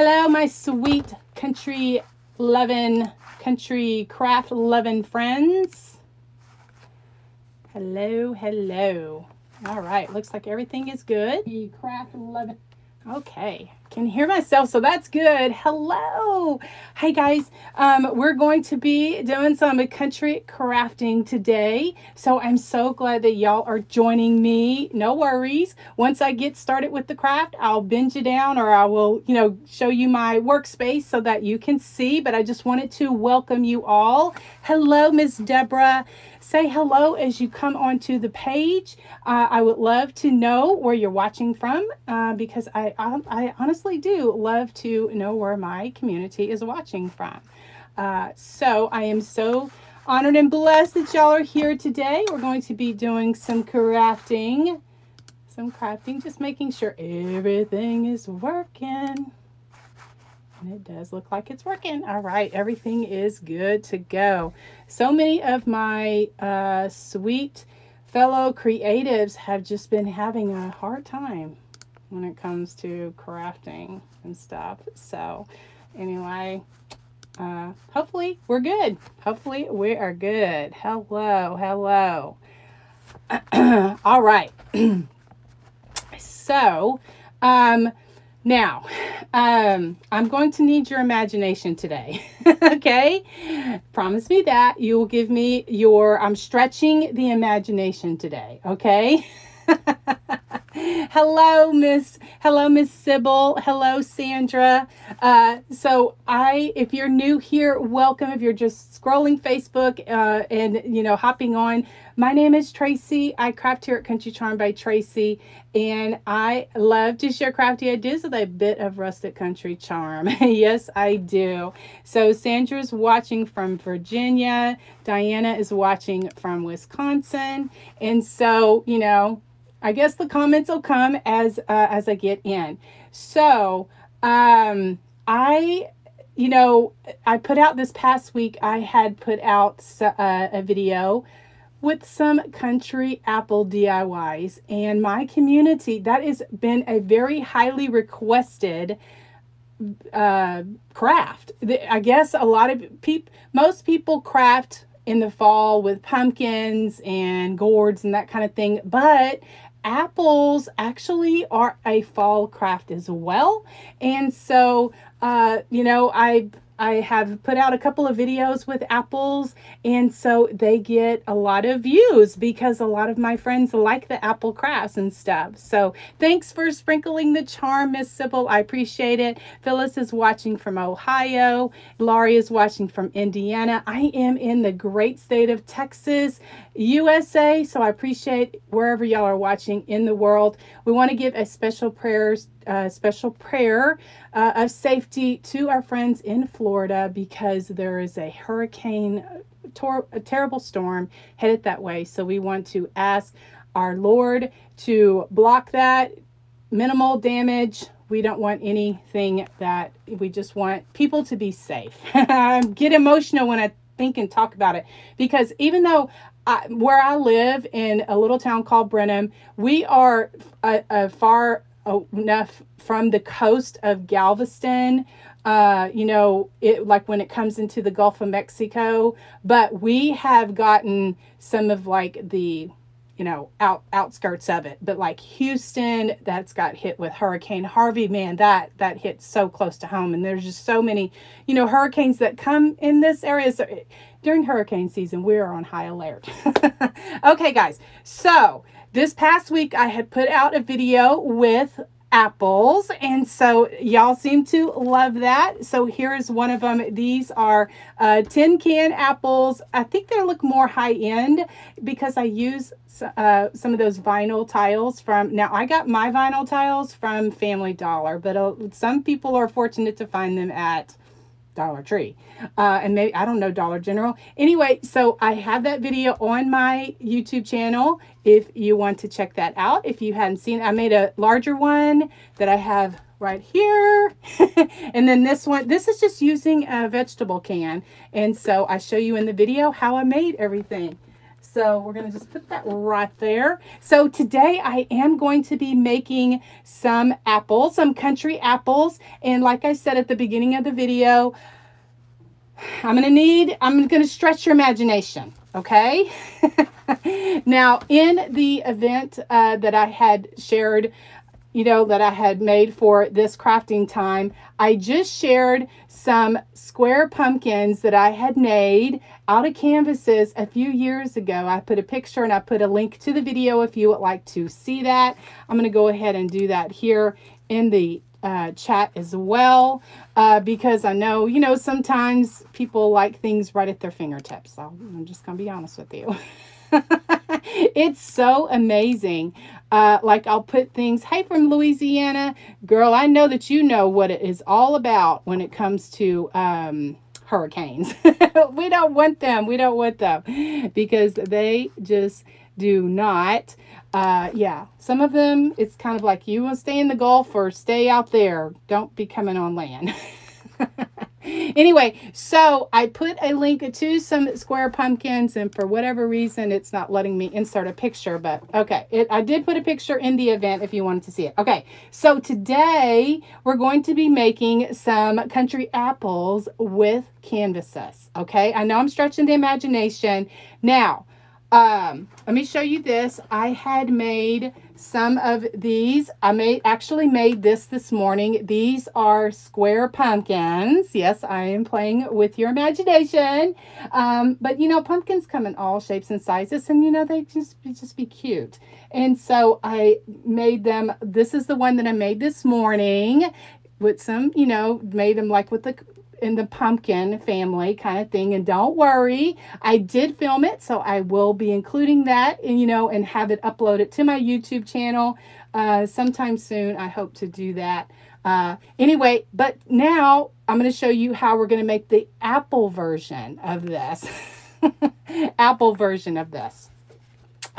Hello, my sweet country loving, country craft loving friends. Hello, hello. All right, looks like everything is good. The craft loving. Okay, can hear myself, so that's good. Hello. Hi, guys. Um, we're going to be doing some country crafting today. So I'm so glad that y'all are joining me. No worries. Once I get started with the craft, I'll bend you down or I will, you know, show you my workspace so that you can see. But I just wanted to welcome you all. Hello, Miss Deborah. Say hello as you come onto the page. Uh, I would love to know where you're watching from uh, because I, I, I honestly honestly do love to know where my community is watching from. Uh, so I am so honored and blessed that y'all are here today. We're going to be doing some crafting. Some crafting, just making sure everything is working. And it does look like it's working. All right, everything is good to go. So many of my uh, sweet fellow creatives have just been having a hard time when it comes to crafting and stuff. So anyway, uh, hopefully we're good. Hopefully we are good. Hello, hello. All right. so, um, now, um, I'm going to need your imagination today. okay? Promise me that you will give me your, I'm stretching the imagination today. Okay? hello, Miss. Hello, Miss Sybil. Hello, Sandra. Uh, so I, if you're new here, welcome. If you're just scrolling Facebook uh, and you know hopping on, my name is Tracy. I craft here at Country Charm by Tracy, and I love to share crafty ideas with a bit of rustic country charm. yes, I do. So Sandra's watching from Virginia. Diana is watching from Wisconsin, and so you know I guess the comments will come as uh, as I get in. So um, I, you know, I put out this past week. I had put out uh, a video with some country apple DIYs, and my community that has been a very highly requested uh, craft. I guess a lot of people, most people craft in the fall with pumpkins and gourds and that kind of thing. But apples actually are a fall craft as well. And so, uh, you know, I I have put out a couple of videos with apples, and so they get a lot of views because a lot of my friends like the apple crafts and stuff. So thanks for sprinkling the charm, Miss Sybil. I appreciate it. Phyllis is watching from Ohio. Laurie is watching from Indiana. I am in the great state of Texas, USA, so I appreciate wherever y'all are watching in the world. We want to give a special prayers uh, special prayer uh, of safety to our friends in Florida because there is a hurricane, tor- a terrible storm headed that way. So we want to ask our Lord to block that, minimal damage. We don't want anything that we just want people to be safe. Get emotional when I think and talk about it because even though I, where I live in a little town called Brenham, we are a, a far enough from the coast of Galveston. Uh, you know, it like when it comes into the Gulf of Mexico, but we have gotten some of like the you know out outskirts of it. But like houston that's got hit with hurricane harvey. Man that that hit so close to home. And there's just so many you know hurricanes that come in this area. So during hurricane season we are on high alert. Okay guys. So this past week I had put out a video with apples and so y'all seem to love that. So here's one of them these are uh, tin can apples. I think they look more high end because i use uh, some of those vinyl tiles from now i got my vinyl tiles from family dollar but uh, some people are fortunate to find them at Dollar Tree. Uh, and maybe, I don't know, Dollar General. Anyway, so I have that video on my YouTube channel if you want to check that out. If you hadn't seen I made a larger one that I have right here. and then this one, this is just using a vegetable can. And so I show you in the video how I made everything. So we're going to just put that right there. So today I am going to be making some apples, some country apples. And like I said at the beginning of the video, I'm going to need, I'm going to stretch your imagination. Okay. now in the event uh, that I had shared you know, that I had made for this crafting time. I just shared some square pumpkins that I had made out of canvases a few years ago. I put a picture and I put a link to the video if you would like to see that. I'm going to go ahead and do that here in the uh, chat as well uh, because I know, you know, sometimes people like things right at their fingertips. So I'm just going to be honest with you. it's so amazing. Uh, like I'll put things, hey, from Louisiana, girl, I know that you know what it is all about when it comes to um, hurricanes. we don't want them. We don't want them because they just do not. Uh, yeah, some of them, it's kind of like you want to stay in the Gulf or stay out there. Don't be coming on land. anyway, so I put a link to some square pumpkins and for whatever reason, it's not letting me insert a picture, but okay. It, I did put a picture in the event if you wanted to see it. Okay, so today we're going to be making some country apples with canvases. Okay, I know I'm stretching the imagination. Now, um, let me show you this. I had made some of these. I made actually made this this morning. These are square pumpkins. Yes, I am playing with your imagination. Um, but you know, pumpkins come in all shapes and sizes, and you know they just just be cute. And so I made them. This is the one that I made this morning with some, you know, made them like with the in the pumpkin family kind of thing. And don't worry, I did film it, so I will be including that, and you know, and have it uploaded to my YouTube channel uh, sometime soon. I hope to do that. Uh, anyway, but now I'm going to show you how we're going to make the apple version of this. apple version of this.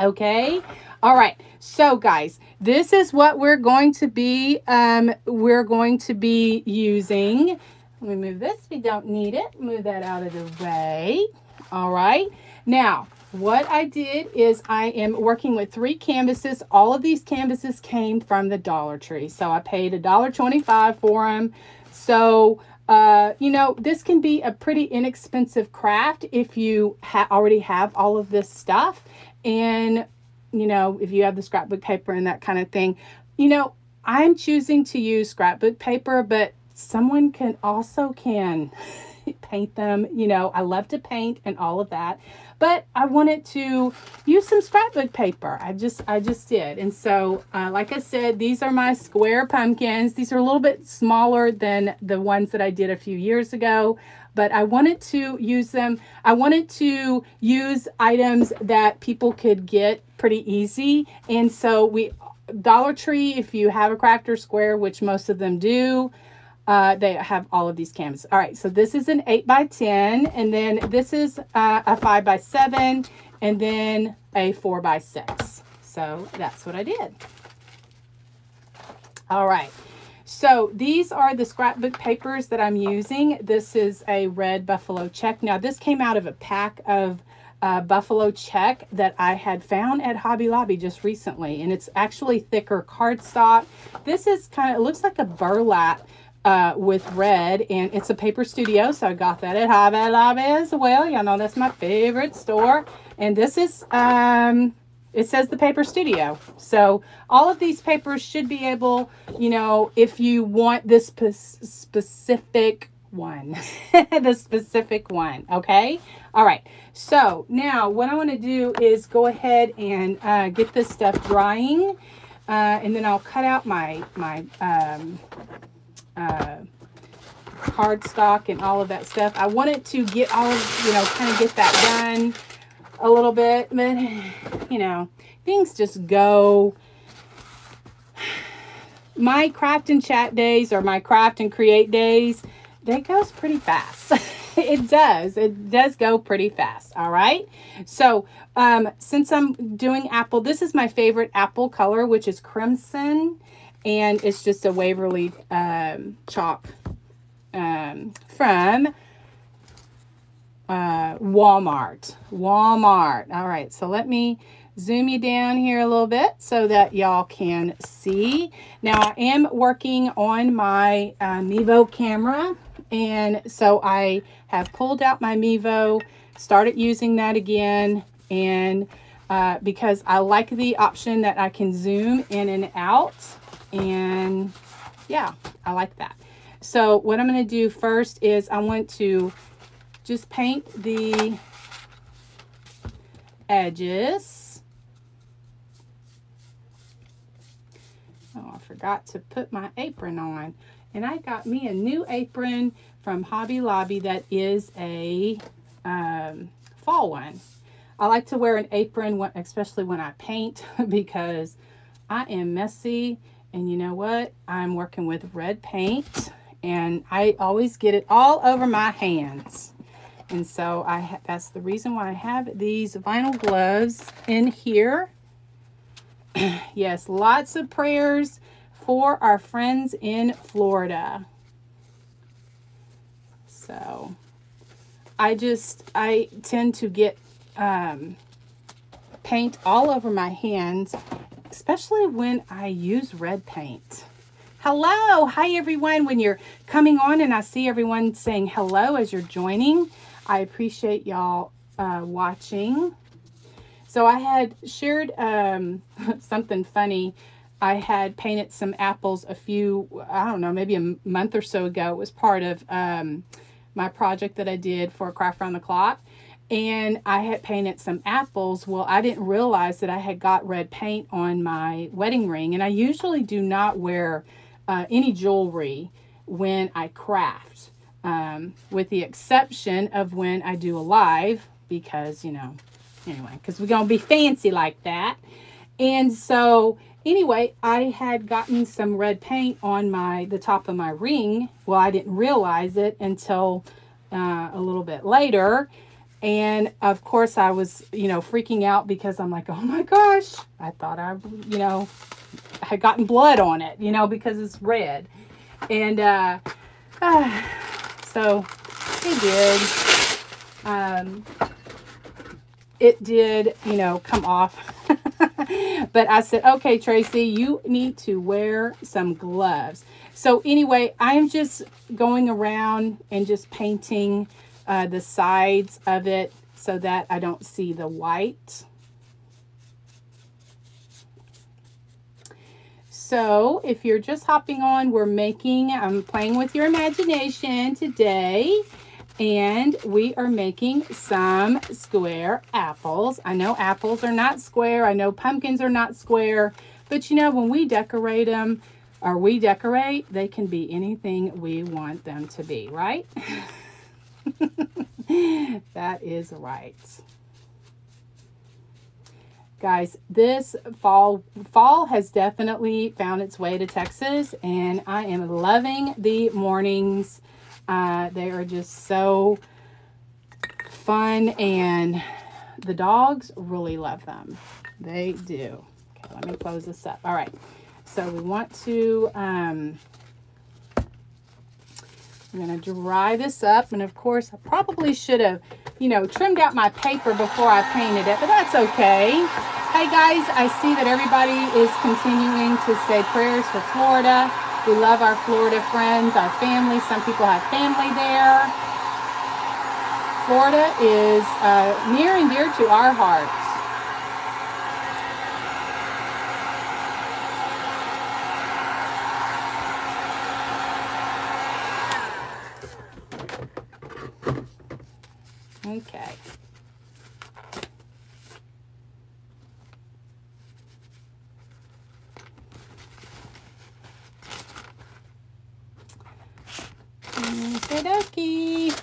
Okay. All right. So guys, this is what we're going to be, um, we're going to be using let me move this. We don't need it. Move that out of the way. All right. Now, what I did is I am working with three canvases. All of these canvases came from the Dollar Tree. So I paid $1.25 for them. So, uh, you know, this can be a pretty inexpensive craft if you ha already have all of this stuff. And, you know, if you have the scrapbook paper and that kind of thing. You know, I'm choosing to use scrapbook paper, but someone can also can paint them. You know, I love to paint and all of that, but I wanted to use some scrapbook paper. I just, I just did. And so, uh, like I said, these are my square pumpkins. These are a little bit smaller than the ones that I did a few years ago, but I wanted to use them. I wanted to use items that people could get pretty easy. And so we, Dollar Tree, if you have a crafter square, which most of them do, uh, they have all of these canvases. All right, so this is an 8 by 10 and then this is uh, a 5 by 7 and then a 4 by 6 So that's what I did. All right, so these are the scrapbook papers that I'm using. This is a red buffalo check. Now this came out of a pack of uh, buffalo check that I had found at Hobby Lobby just recently. And it's actually thicker cardstock. This is kind of, it looks like a burlap uh, with red and it's a paper studio so I got that at Hobby Lobby as well. Y'all know that's my favorite store. And this is um it says the paper studio. So all of these papers should be able you know if you want this spe specific one the specific one okay? All right. So now what I want to do is go ahead and uh, get this stuff drying uh, and then I'll cut out my my um, uh, cardstock and all of that stuff. I wanted to get all of, you know, kind of get that done a little bit, but, you know, things just go. My craft and chat days or my craft and create days, that goes pretty fast. it does. It does go pretty fast. All right. So um, since I'm doing apple, this is my favorite apple color, which is crimson and it's just a Waverly um, chalk um, from uh, Walmart. Walmart. All right, so let me zoom you down here a little bit so that y'all can see. Now I am working on my uh, Mevo camera and so I have pulled out my Mevo, started using that again and uh, because I like the option that I can zoom in and out and yeah, I like that. So what I'm going to do first is I want to just paint the edges. Oh, I forgot to put my apron on. And I got me a new apron from Hobby Lobby that is a um, fall one. I like to wear an apron, especially when I paint, because I am messy. And you know what? I'm working with red paint, and I always get it all over my hands. And so I that's the reason why I have these vinyl gloves in here. yes, lots of prayers for our friends in Florida. So I just, I tend to get um, paint all over my hands, especially when I use red paint. Hello. Hi, everyone. When you're coming on and I see everyone saying hello as you're joining, I appreciate y'all uh, watching. So I had shared um, something funny. I had painted some apples a few, I don't know, maybe a month or so ago. It was part of um, my project that I did for Craft Around the Clock. And I had painted some apples. Well, I didn't realize that I had got red paint on my wedding ring. And I usually do not wear uh, any jewelry when I craft um, with the exception of when I do a live because, you know, anyway, because we're going to be fancy like that. And so anyway, I had gotten some red paint on my the top of my ring. Well, I didn't realize it until uh, a little bit later. And of course, I was, you know, freaking out because I'm like, oh my gosh, I thought I, you know, had gotten blood on it, you know, because it's red. And uh, uh so it did. Um, it did, you know, come off. but I said, okay, Tracy, you need to wear some gloves. So anyway, I'm just going around and just painting uh, the sides of it so that I don't see the white. So if you're just hopping on, we're making, I'm playing with your imagination today. And we are making some square apples. I know apples are not square. I know pumpkins are not square. But you know, when we decorate them, or we decorate, they can be anything we want them to be, right? that is right. Guys this fall fall has definitely found its way to texas and i am loving the mornings. Uh, they are just so fun and the dogs really love them. They do. Okay let me close this up. All right. So we want to um, I'm going to dry this up. And of course, I probably should have, you know, trimmed out my paper before I painted it, but that's okay. Hey guys, I see that everybody is continuing to say prayers for Florida. We love our Florida friends, our family. Some people have family there. Florida is uh, near and dear to our hearts. Okay. Okie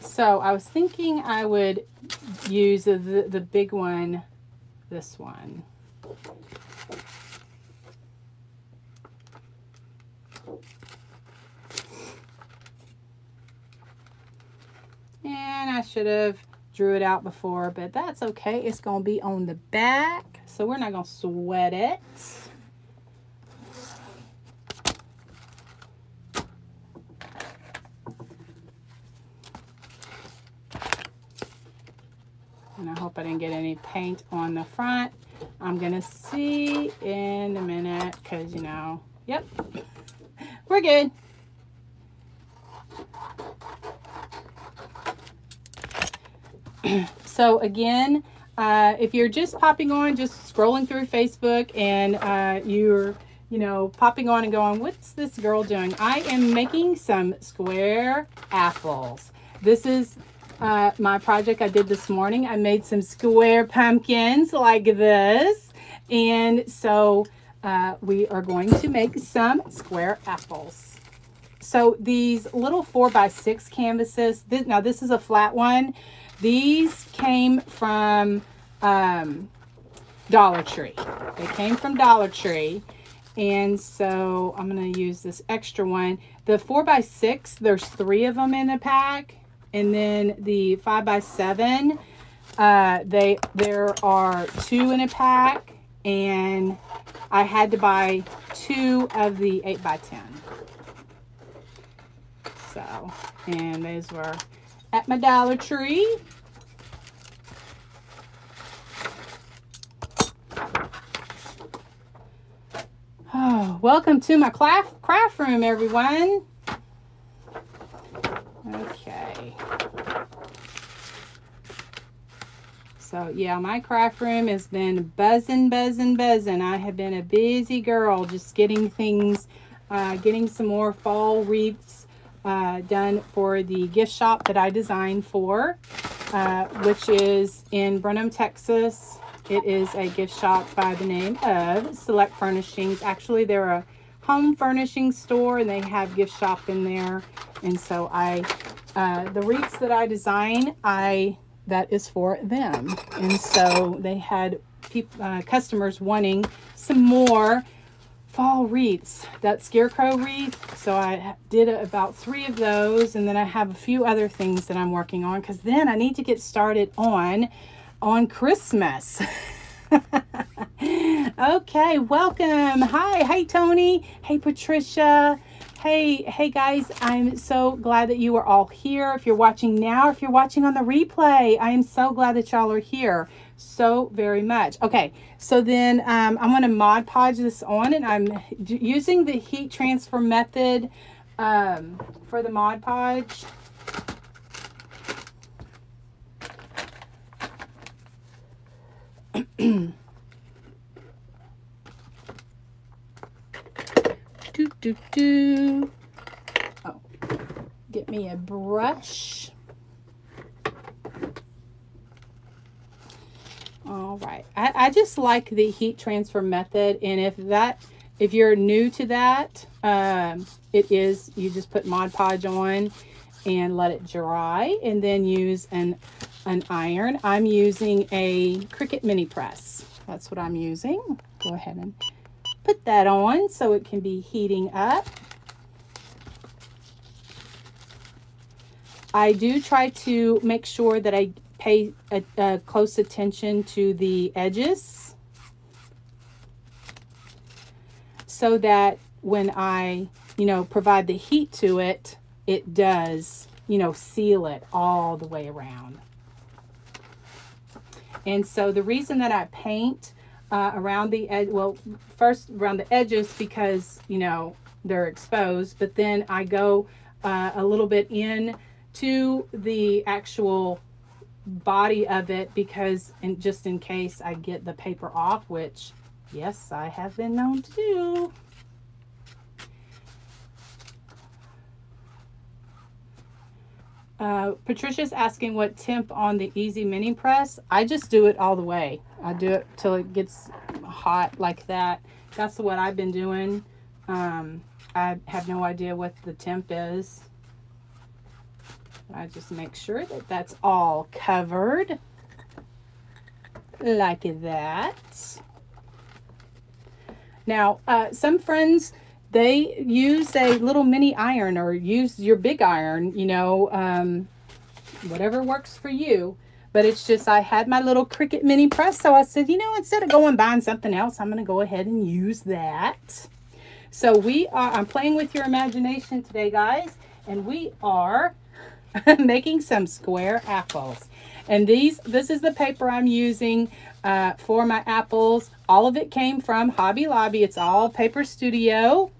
so I was thinking I would use the, the big one, this one. And I should have drew it out before, but that's okay. It's going to be on the back, so we're not going to sweat it. And I hope I didn't get any paint on the front. I'm going to see in a minute because, you know, yep, we're good. so again, uh, if you're just popping on, just scrolling through Facebook and uh, you're, you know, popping on and going, what's this girl doing? I am making some square apples. This is uh, my project I did this morning. I made some square pumpkins like this. And so uh, we are going to make some square apples. So these little four by six canvases, this, now this is a flat one. These came from um, Dollar Tree. They came from Dollar Tree. And so I'm going to use this extra one. The 4 by 6 there's three of them in the pack. And then the 5 by 7 uh, they there are two in a pack. And I had to buy two of the 8 by 10 So, and those were at my Dollar Tree. Oh, welcome to my craft, craft room, everyone. Okay. So, yeah, my craft room has been buzzing, buzzing, buzzing. I have been a busy girl just getting things, uh, getting some more fall wreaths uh, done for the gift shop that I designed for, uh, which is in Brenham, Texas. It is a gift shop by the name of Select Furnishings. Actually, they're a home furnishing store and they have gift shop in there. And so I, uh, the wreaths that I design, I that is for them. And so they had people, uh, customers wanting some more fall wreaths, that scarecrow wreath. So I did about three of those, and then I have a few other things that I'm working on because then I need to get started on on Christmas. okay, welcome. Hi, hey Tony. Hey Patricia. Hey, hey guys, I'm so glad that you are all here. If you're watching now, if you're watching on the replay, I am so glad that y'all are here so very much. Okay, so then um, I'm going to Mod Podge this on and I'm using the heat transfer method um, for the Mod Podge. Do, do, do. Oh, get me a brush. All right. I, I just like the heat transfer method. And if that, if you're new to that, um, it is, you just put Mod Podge on and let it dry and then use an, an iron. I'm using a Cricut mini press. That's what I'm using. Go ahead and put that on so it can be heating up. I do try to make sure that I pay a, a close attention to the edges so that when I, you know, provide the heat to it, it does, you know, seal it all the way around. And so the reason that I paint uh, around the edge, well, first around the edges because, you know, they're exposed, but then I go uh, a little bit in to the actual body of it because and just in case I get the paper off, which yes, I have been known to do. Uh, Patricia's asking what temp on the Easy Mini Press. I just do it all the way. I do it till it gets hot like that. That's what I've been doing. Um, I have no idea what the temp is. I just make sure that that's all covered like that. Now, uh, some friends, they use a little mini iron or use your big iron, you know, um, whatever works for you. But it's just, I had my little Cricut mini press. So I said, you know, instead of going buying something else, I'm going to go ahead and use that. So we are, I'm playing with your imagination today, guys. And we are making some square apples. And these, this is the paper I'm using uh, for my apples. All of it came from Hobby Lobby. It's all Paper Studio.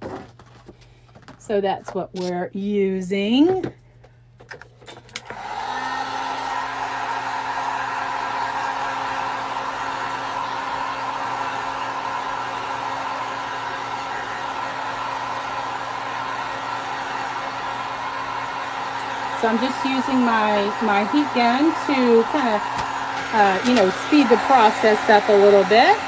So that's what we're using. So I'm just using my, my heat gun to kind of, uh, you know, speed the process up a little bit.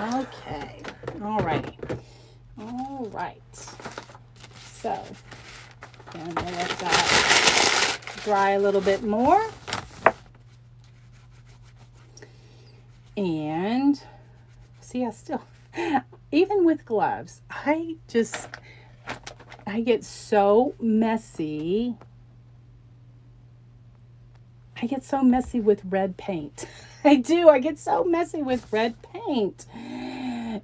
Okay, all righty. All right. So, and we'll let that dry a little bit more. And see, I still, even with gloves, I just, I get so messy. I get so messy with red paint. I do. I get so messy with red paint.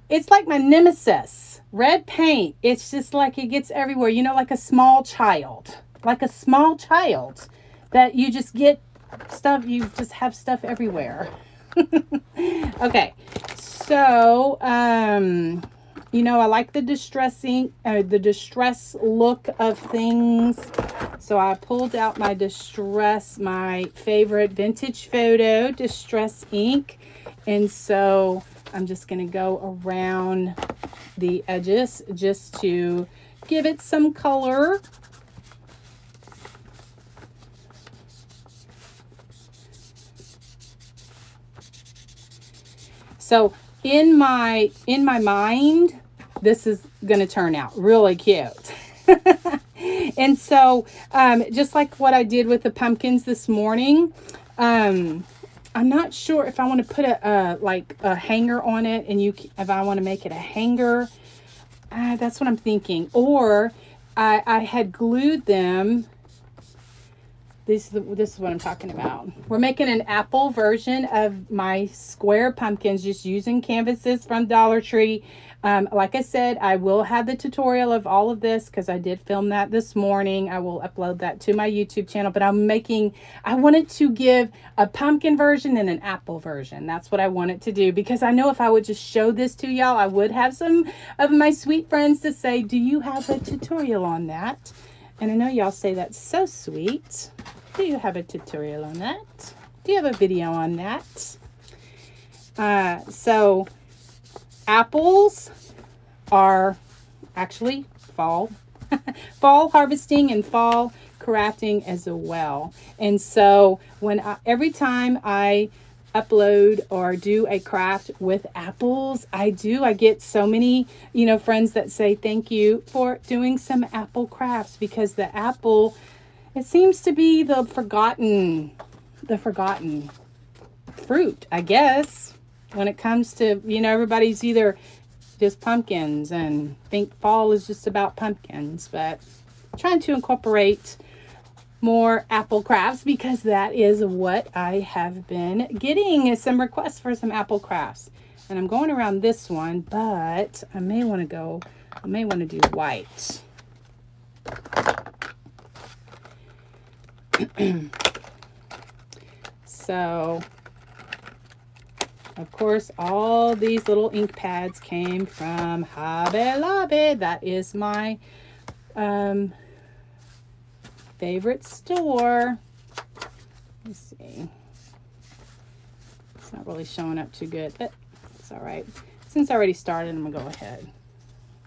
It's like my nemesis. Red paint. It's just like it gets everywhere. You know, like a small child. Like a small child that you just get stuff. You just have stuff everywhere. okay. So, um, you know, I like the distressing, uh, the distress look of things. So I pulled out my distress, my favorite vintage photo distress ink. And so I'm just going to go around the edges just to give it some color. So in my in my mind, this is going to turn out really cute. and so um, just like what I did with the pumpkins this morning, um, I'm not sure if I want to put a, like a hanger on it and you if I want to make it a hanger. Uh, that's what I'm thinking. Or I, I had glued them. This this is what I'm talking about. We're making an apple version of my square pumpkins just using canvases from Dollar Tree. Um, like I said, I will have the tutorial of all of this because I did film that this morning. I will upload that to my YouTube channel, but I'm making, I wanted to give a pumpkin version and an apple version. That's what I wanted to do because I know if I would just show this to y'all, I would have some of my sweet friends to say, do you have a tutorial on that? And I know y'all say that's so sweet. Do you have a tutorial on that? Do you have a video on that? Uh, so apples are actually fall fall harvesting and fall crafting as well and so when I, every time i upload or do a craft with apples i do i get so many you know friends that say thank you for doing some apple crafts because the apple it seems to be the forgotten the forgotten fruit i guess when it comes to, you know, everybody's either just pumpkins and think fall is just about pumpkins, but trying to incorporate more apple crafts because that is what I have been getting some requests for some apple crafts. And I'm going around this one, but I may want to go, I may want to do white. so of course, all these little ink pads came from Hobby Lobby. That is my um, favorite store. Let's see. It's not really showing up too good, but it's all right. Since I already started, I'm going to go ahead.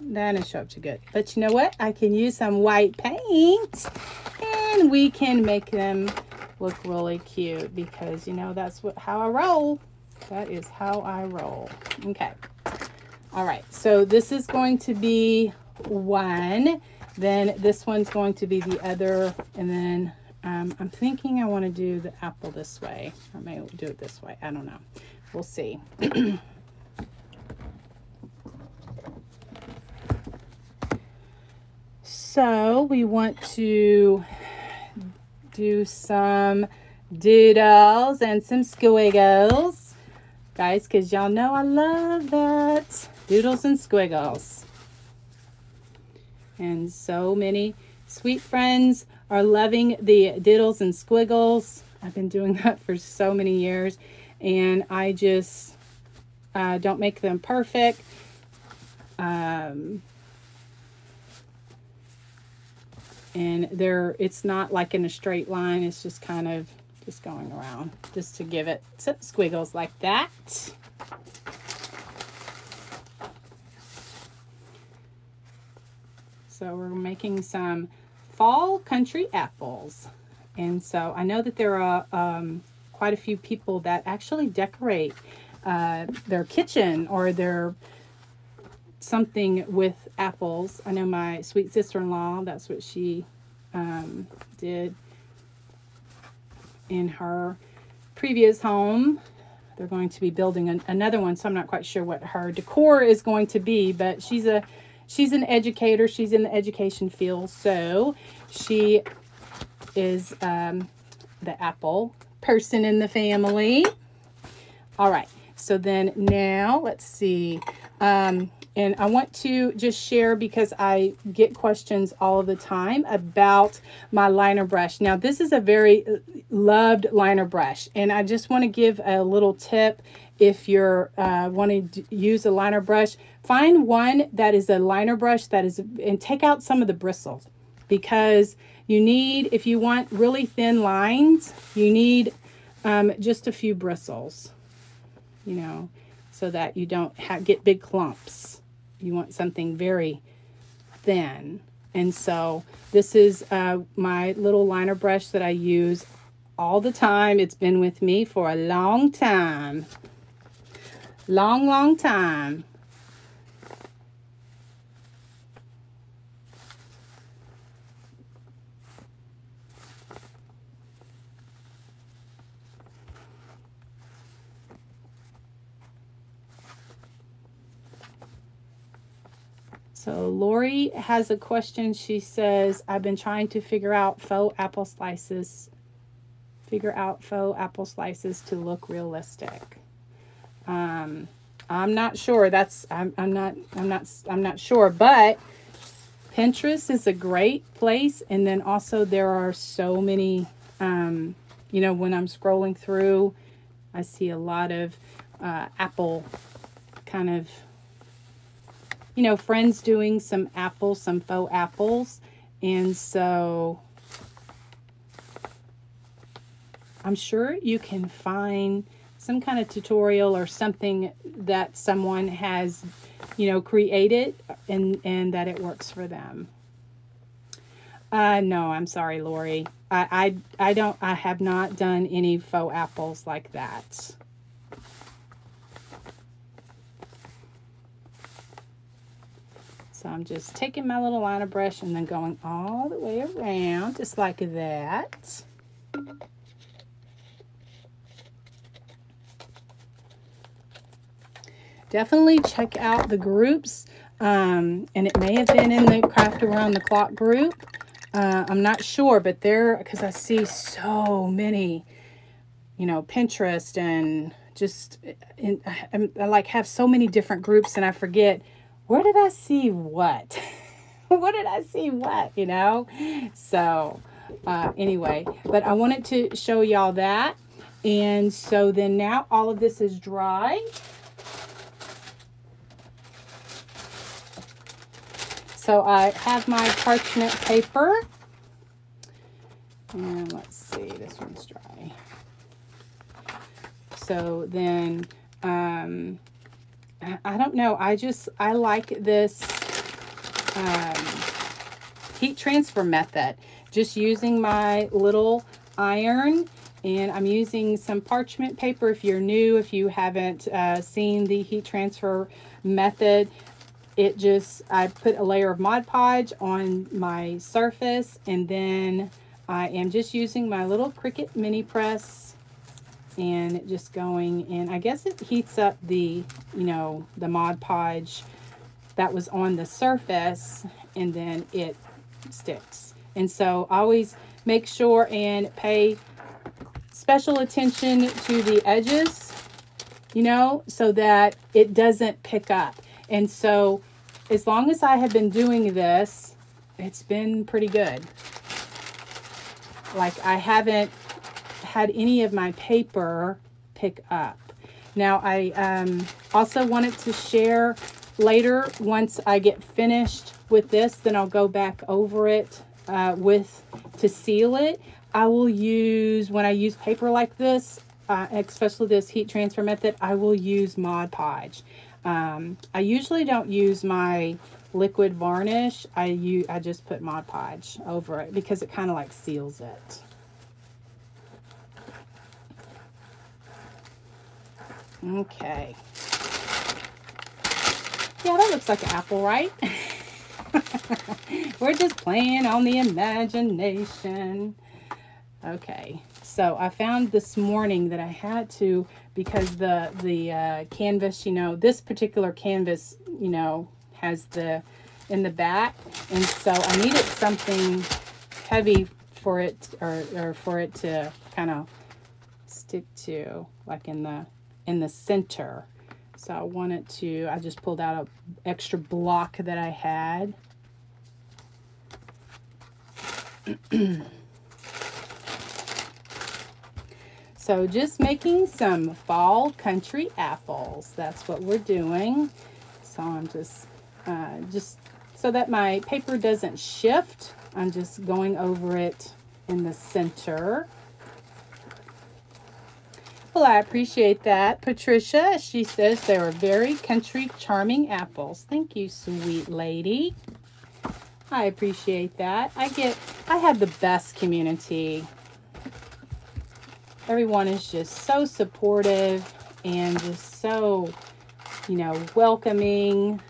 That didn't show up too good. But you know what? I can use some white paint and we can make them look really cute because, you know, that's what how I roll. That is how I roll. Okay. All right. So this is going to be one. Then this one's going to be the other. And then um, I'm thinking I want to do the apple this way. I may do it this way. I don't know. We'll see. so we want to do some doodles and some squiggles. Guys, because y'all know I love that. Doodles and squiggles. And so many sweet friends are loving the diddles and squiggles. I've been doing that for so many years. And I just uh, don't make them perfect. Um, and they're it's not like in a straight line it's just kind of just going around just to give it some squiggles like that. So we're making some fall country apples. And so I know that there are um, quite a few people that actually decorate uh, their kitchen or their something with apples. I know my sweet sister-in-law, that's what she um, did in her previous home. They're going to be building an, another one, so I'm not quite sure what her decor is going to be, but she's a she's an educator. She's in the education field, so she is um, the apple person in the family. All right, so then now let's see. Um, and I want to just share because I get questions all the time about my liner brush. Now, this is a very uh, loved liner brush. And I just want to give a little tip if you're uh, wanting to use a liner brush. Find one that is a liner brush that is, and take out some of the bristles. Because you need, if you want really thin lines, you need um, just a few bristles. You know, so that you don't get big clumps. You want something very thin. And so this is uh, my little liner brush that I use all the time. It's been with me for a long time. Long, long time. So Lori has a question. She says, I've been trying to figure out faux apple slices, figure out faux apple slices to look realistic. Um, I'm not sure. That's I'm, I'm not I'm not I'm not sure, but Pinterest is a great place. And then also there are so many, um, you know, when I'm scrolling through, I see a lot of uh, apple kind of you know, friends doing some apples, some faux apples. And so I'm sure you can find some kind of tutorial or something that someone has, you know, created and, and that it works for them. Uh, no, I'm sorry, Lori. I, I, I don't, I have not done any faux apples like that. So I'm just taking my little liner brush and then going all the way around just like that. Definitely check out the groups. Um, and it may have been in the Craft Around the Clock group. Uh, I'm not sure, but there, because I see so many, you know, Pinterest and just, in, I, I like have so many different groups and I forget where did I see what? what did I see what, you know? So uh, anyway, but I wanted to show y'all that. And so then now all of this is dry. So I have my parchment paper. And let's see, this one's dry. So then um, I don't know. I just, I like this um, heat transfer method. Just using my little iron And I'm using some parchment paper if you're new, if you haven't uh, seen the heat transfer method. It just, I put a layer of Mod Podge on my surface and then I am just using my little Cricut mini press and just going and I guess it heats up the, you know, the Mod Podge that was on the surface and then it sticks. And so always make sure and pay special attention to the edges, you know, so that it doesn't pick up. And so as long as I have been doing this, it's been pretty good. Like I haven't had any of my paper pick up. Now I um, also wanted to share later once I get finished with this, then I'll go back over it uh, with to seal it. I will use, when I use paper like this, uh, especially this heat transfer method, I will use Mod Podge. Um, I usually don't use my liquid varnish. I use, I just put Mod Podge over it because it kind of like seals it. Okay. Yeah, that looks like an apple, right? We're just playing on the imagination. Okay, so I found this morning that I had to, because the, the uh, canvas, you know, this particular canvas, you know, has the, in the back, and so I needed something heavy for it, or, or for it to kind of stick to, like in the, in the center. So I wanted to, I just pulled out an extra block that I had. so just making some fall country apples. That's what we're doing. So I'm just, uh, just so that my paper doesn't shift, I'm just going over it in the center. Well, I appreciate that. Patricia, she says they were very country charming apples. Thank you, sweet lady. I appreciate that. I get, I have the best community. Everyone is just so supportive and just so, you know, welcoming.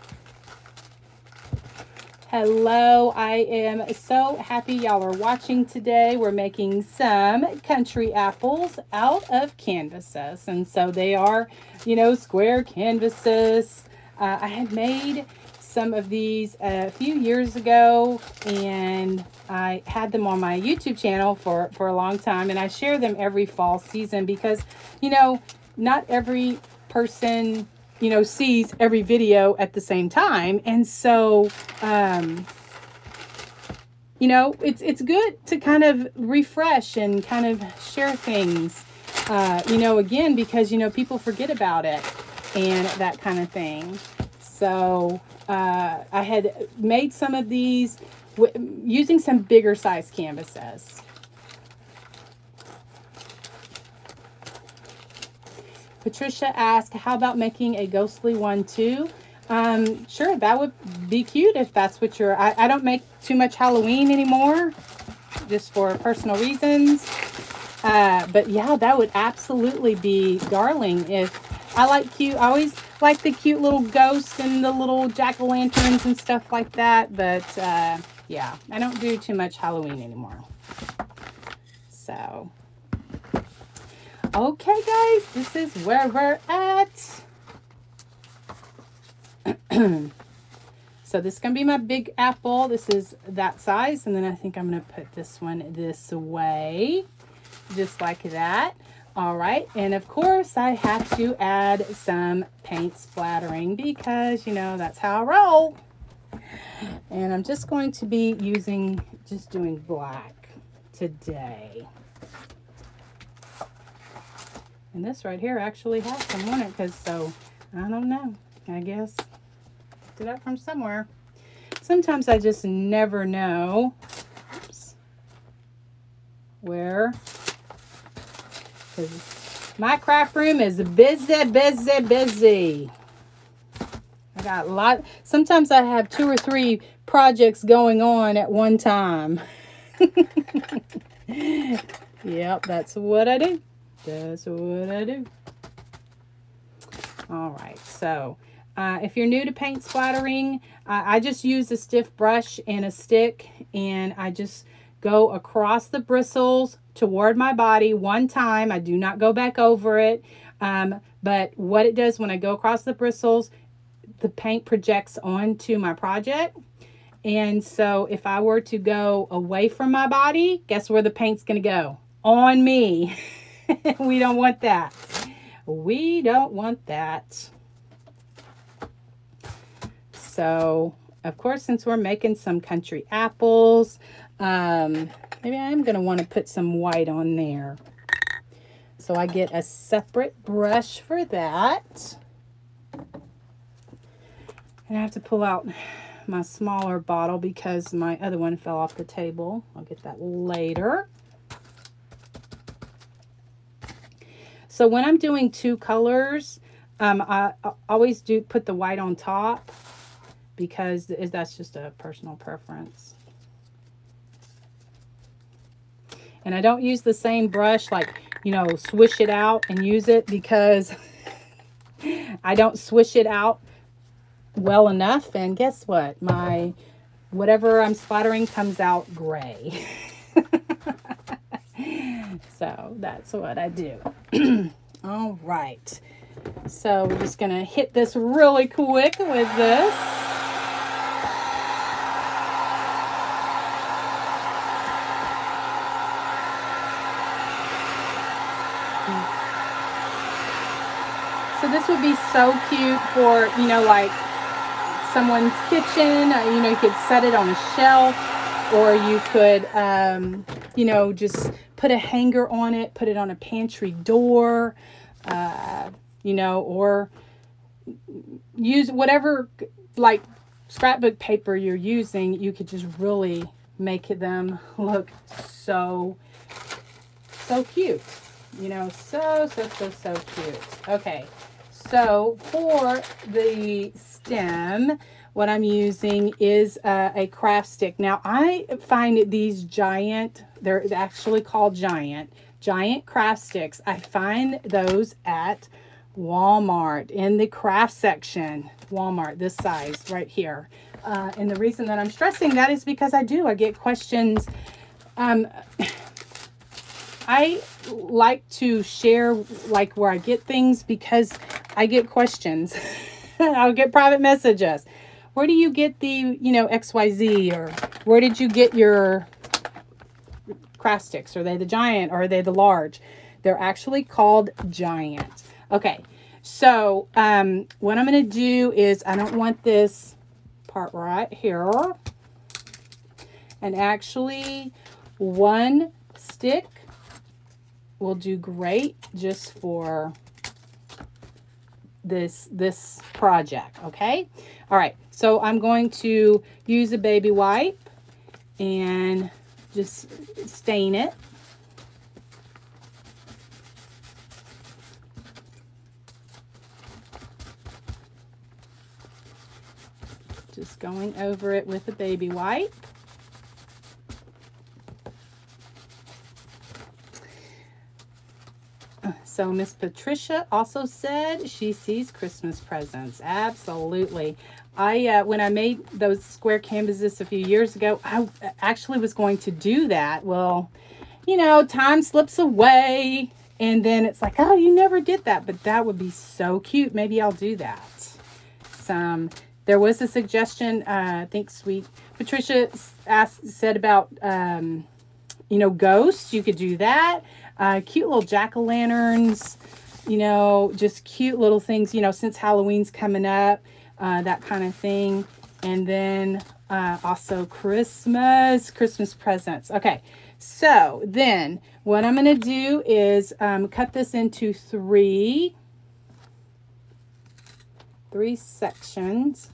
Hello, I am so happy y'all are watching today. We're making some country apples out of canvases. And so they are, you know, square canvases. Uh, I had made some of these a few years ago and I had them on my YouTube channel for, for a long time and I share them every fall season because, you know, not every person, you know, sees every video at the same time. And so, um, you know, it's, it's good to kind of refresh and kind of share things, uh, you know, again, because, you know, people forget about it and that kind of thing. So uh, I had made some of these using some bigger size canvases. Patricia asked, how about making a ghostly one too? Um, sure, that would be cute if that's what you're... I, I don't make too much Halloween anymore, just for personal reasons. Uh, but yeah, that would absolutely be darling if... I like cute... I always like the cute little ghosts and the little jack-o'-lanterns and stuff like that. But, uh, yeah, I don't do too much Halloween anymore. So, okay, guys, this is where we're at. so this is going to be my big apple. This is that size. And then I think I'm going to put this one this way, just like that. All right, and of course I have to add some paint splattering because, you know, that's how I roll. And I'm just going to be using, just doing black today. And this right here actually has some on it because so, I don't know, I guess, picked it up from somewhere. Sometimes I just never know oops, where my craft room is busy, busy, busy. I got a lot. Sometimes I have two or three projects going on at one time. Yep, that's what I do. That's what I do. All right, so uh, if you're new to paint splattering, I just use a stiff brush and a stick and I just go across the bristles toward my body one time. I do not go back over it. Um, but what it does when I go across the bristles, the paint projects onto my project. And so if I were to go away from my body, guess where the paint's going to go? On me. we don't want that. We don't want that. So, of course, since we're making some country apples, um, maybe I am going to want to put some white on there. So I get a separate brush for that. And I have to pull out my smaller bottle because my other one fell off the table. I'll get that later. So when I'm doing two colors, um, I, I always do put the white on top because that's just a personal preference. And I don't use the same brush, like, you know, swish it out and use it because I don't swish it out well enough. And guess what? My, whatever I'm splattering comes out gray. so that's what I do. All right. So we're just going to hit this really quick with this. So this would be so cute for, you know, like someone's kitchen. Uh, you know, you could set it on a shelf or you could, um, you know, just put a hanger on it, put it on a pantry door, uh, you know, or use whatever like scrapbook paper you're using. You could just really make them look so, so cute. You know, so, so, so, so cute. Okay. So for the stem, what I'm using is uh, a craft stick. Now I find these giant, they're actually called giant, giant craft sticks. I find those at Walmart in the craft section. Walmart, this size right here. Uh, and the reason that I'm stressing that is because I do. I get questions. Um, I like to share like where I get things because I get questions. I'll get private messages. Where do you get the, you know, XYZ or where did you get your craft sticks? Are they the giant or are they the large? They're actually called giant. Okay, so um, what I'm going to do is I don't want this part right here. And actually one stick will do great just for this this project okay? All right so i'm going to use a baby wipe and just stain it. Just going over it with a baby wipe So Miss Patricia also said she sees Christmas presents. Absolutely. I uh, when I made those square canvases a few years ago, I actually was going to do that. Well, you know, time slips away and then it's like, oh, you never did that. But that would be so cute. Maybe I'll do that. Some there was a suggestion. Uh, I think sweet Patricia asked said about um, you know ghosts. You could do that. Uh, cute little jack-o'-lanterns, you know, just cute little things, you know, since Halloween's coming up, uh, that kind of thing. And then uh, also Christmas, Christmas presents. Okay, so then what I'm going to do is um, cut this into three, three sections.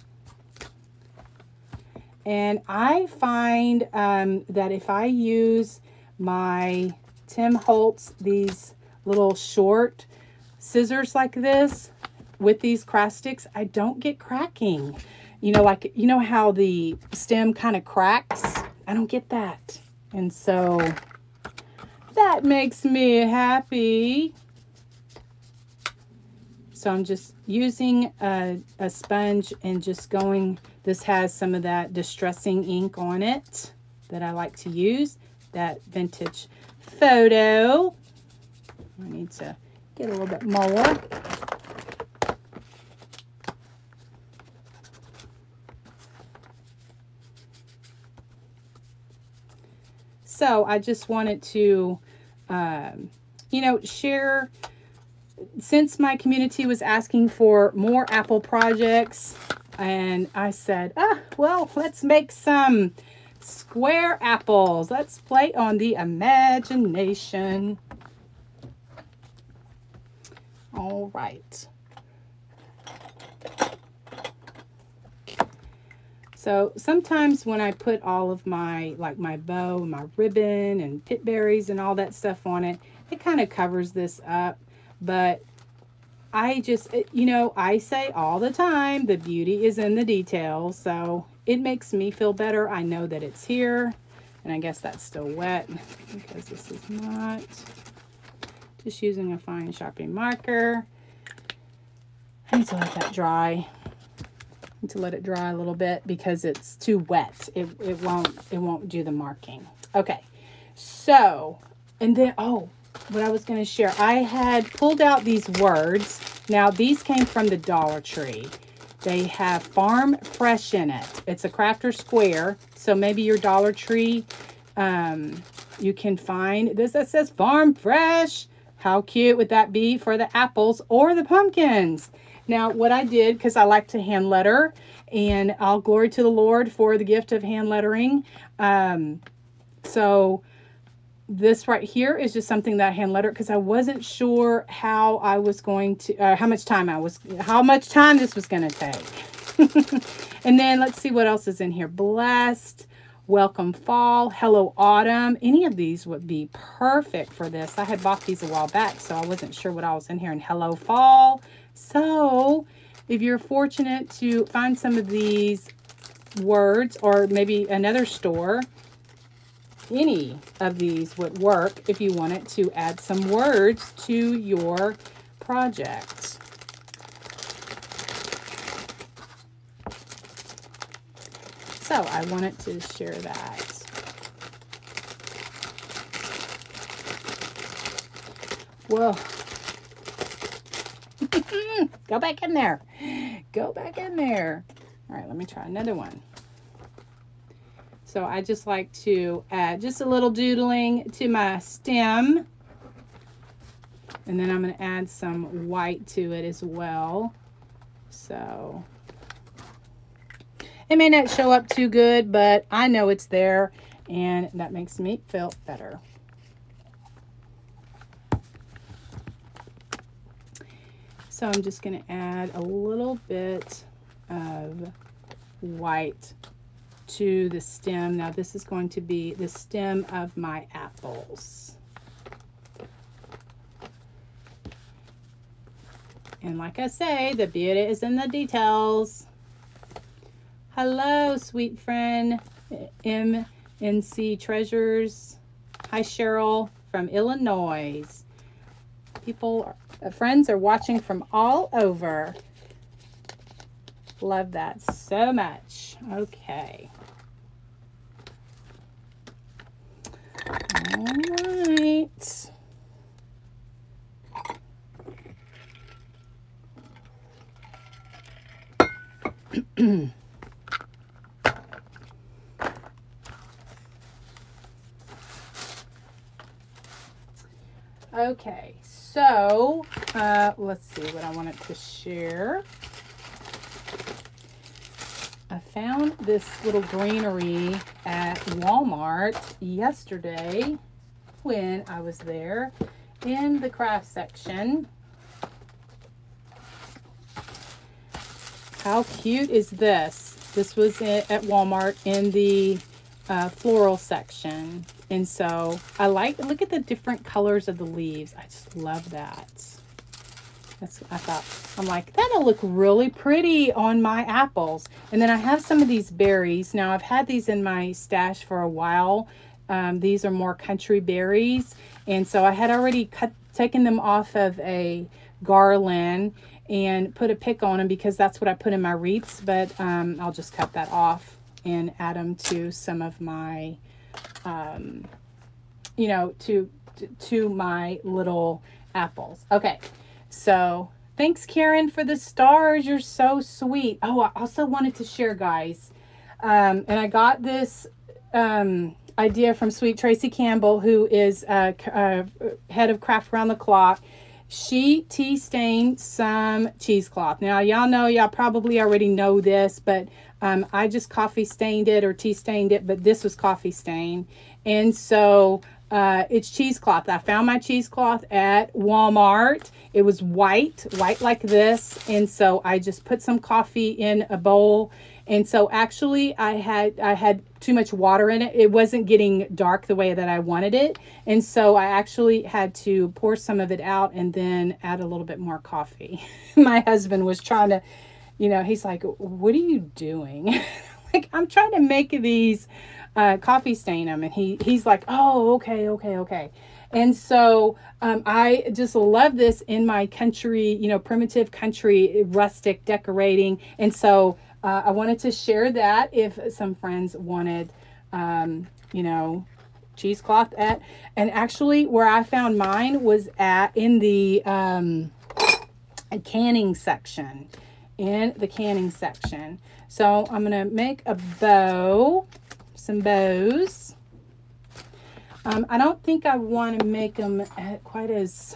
And I find um, that if I use my Tim Holtz these little short scissors like this with these craft sticks, I don't get cracking. You know, like, you know how the stem kind of cracks? I don't get that. And so That makes me happy. So I'm just using a, a sponge and just going, this has some of that distressing ink on it that I like to use, that vintage photo. I need to get a little bit more. So I just wanted to, um, you know, share since my community was asking for more apple projects and I said, ah, well, let's make some square apples. Let's play on the imagination. All right. So sometimes when I put all of my, like my bow, my ribbon and pip berries and all that stuff on it, it kind of covers this up. But I just, eh, you know, I say all the time, the beauty is in the details. So it makes me feel better. I know that it's here. And I guess that's still wet because this is not. Just using a fine Sharpie marker. I need to let that dry. I need to let it dry a little bit because it's too wet. It, it won't it won't do the marking. Okay. So, and then oh, what I was going to share. I had pulled out these words. Now, these came from the Dollar Tree. They have Farm Fresh in it. It's a crafter square. So maybe your Dollar Tree, um, you can find this that says Farm Fresh. How cute would that be for the apples or the pumpkins? Now, what I did, because I like to hand letter, and I'll glory to the Lord for the gift of hand lettering. Um, so, this right here is just something that I hand lettered because I wasn't sure how I was going to, uh, how much time I was, how much time this was going to take. and then let's see what else is in here. Blessed, Welcome Fall, Hello Autumn. Any of these would be perfect for this. I had bought these a while back, so I wasn't sure what I was in here. And Hello Fall. So if you're fortunate to find some of these words or maybe another store any of these would work if you wanted to add some words to your project. So I wanted to share that. Whoa. Go back in there. Go back in there. All right, let me try another one. So I just like to add just a little doodling to my stem. And then I'm going to add some white to it as well. So it may not show up too good, but I know it's there and that makes me feel better. So I'm just going to add a little bit of white to the stem. Now this is going to be the stem of my apples. And like I say, the beauty is in the details. Hello, sweet friend, MNC Treasures. Hi, Cheryl from Illinois. People, uh, friends are watching from all over. Love that so much. Okay. All right. okay, so uh, let's see what I wanted to share. I found this little greenery at Walmart yesterday when I was there in the craft section. How cute is this? This was at Walmart in the uh, floral section. And so I like, look at the different colors of the leaves. I just love that. That's, what I thought, I'm like, that'll look really pretty on my apples. And then I have some of these berries. Now, I've had these in my stash for a while. Um, these are more country berries. And so I had already cut taken them off of a garland and put a pick on them because that's what I put in my wreaths. But um, I'll just cut that off and add them to some of my, um, you know, to, to my little apples. Okay, so thanks, Karen, for the stars. You're so sweet. Oh, I also wanted to share, guys. Um, and I got this um, idea from Sweet Tracy Campbell, who is uh, uh, head of Craft Around the Clock. She tea stained some cheesecloth. Now, y'all know, y'all probably already know this, but um, I just coffee stained it or tea stained it, but this was coffee stain. And so uh, it's cheesecloth. I found my cheesecloth at Walmart. It was white, white like this. And so I just put some coffee in a bowl. And so actually I had I had too much water in it. It wasn't getting dark the way that I wanted it. And so I actually had to pour some of it out and then add a little bit more coffee. my husband was trying to, you know, he's like, "What are you doing?" like I'm trying to make these uh, coffee stain them. And he, he's like, oh, okay, okay, okay. And so um, I just love this in my country, you know, primitive country, rustic decorating. And so uh, I wanted to share that if some friends wanted, um, you know, cheesecloth at. And actually, where I found mine was at in the um, canning section. In the canning section. So I'm going to make a bow some bows. Um, I don't think I want to make them quite as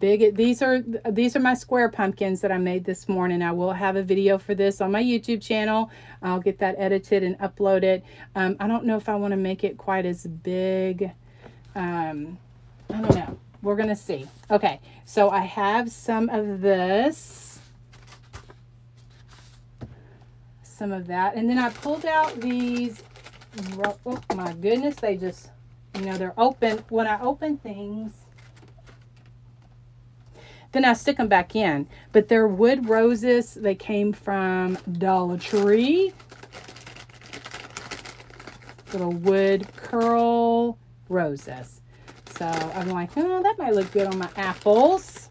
big. These are these are my square pumpkins that I made this morning. I will have a video for this on my YouTube channel. I'll get that edited and uploaded. Um, I don't know if I want to make it quite as big. Um, I don't know. We're going to see. Okay, so I have some of this. Some of that. And then I pulled out these, oh my goodness, they just, you know, they're open. When I open things, then I stick them back in. But they're wood roses. They came from Dollar Tree. Little wood curl roses. So I'm like, oh, that might look good on my apples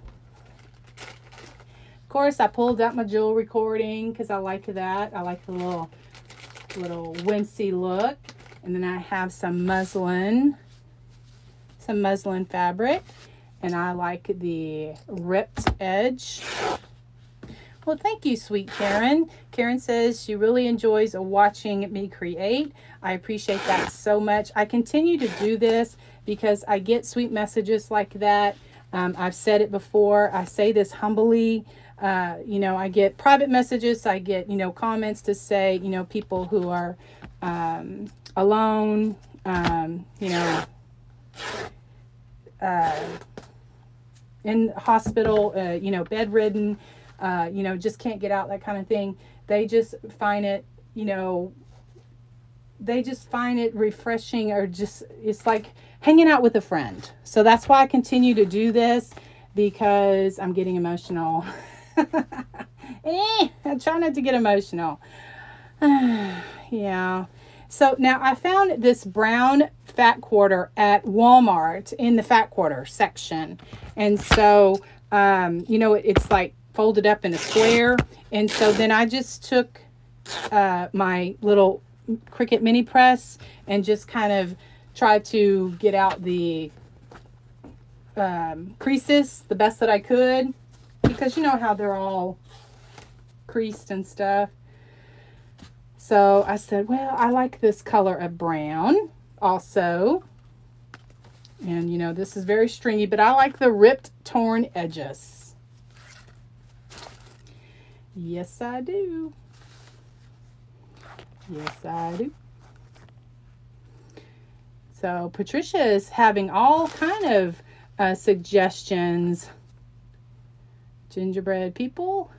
course, I pulled out my jewelry cording because I like that. I like the little, little wincy look. And then I have some muslin, some muslin fabric. And I like the ripped edge. Well, thank you, sweet Karen. Karen says she really enjoys watching me create. I appreciate that so much. I continue to do this because I get sweet messages like that. Um, I've said it before. I say this humbly. Uh, you know, I get private messages, I get, you know, comments to say, you know, people who are um, alone, um, you know, uh, in hospital, uh, you know, bedridden, uh, you know, just can't get out, that kind of thing. They just find it, you know, they just find it refreshing or just, it's like hanging out with a friend. So that's why I continue to do this because I'm getting emotional. eh, I try not to get emotional. yeah. So now I found this brown fat quarter at Walmart in the fat quarter section. And so, um, you know, it, it's like folded up in a square. And so then I just took uh, my little Cricut mini press and just kind of tried to get out the um, creases the best that I could because you know how they're all creased and stuff. So I said, well, I like this color of brown also. And you know, this is very stringy, but I like the ripped, torn edges. Yes, I do. Yes, I do. So Patricia is having all kind of uh, suggestions gingerbread people.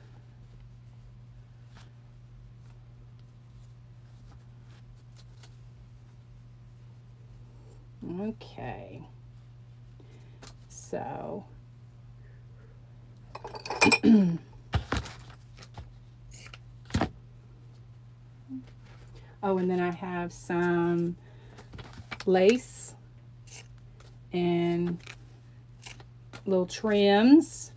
Okay. So Oh, and then I have some lace and little trims.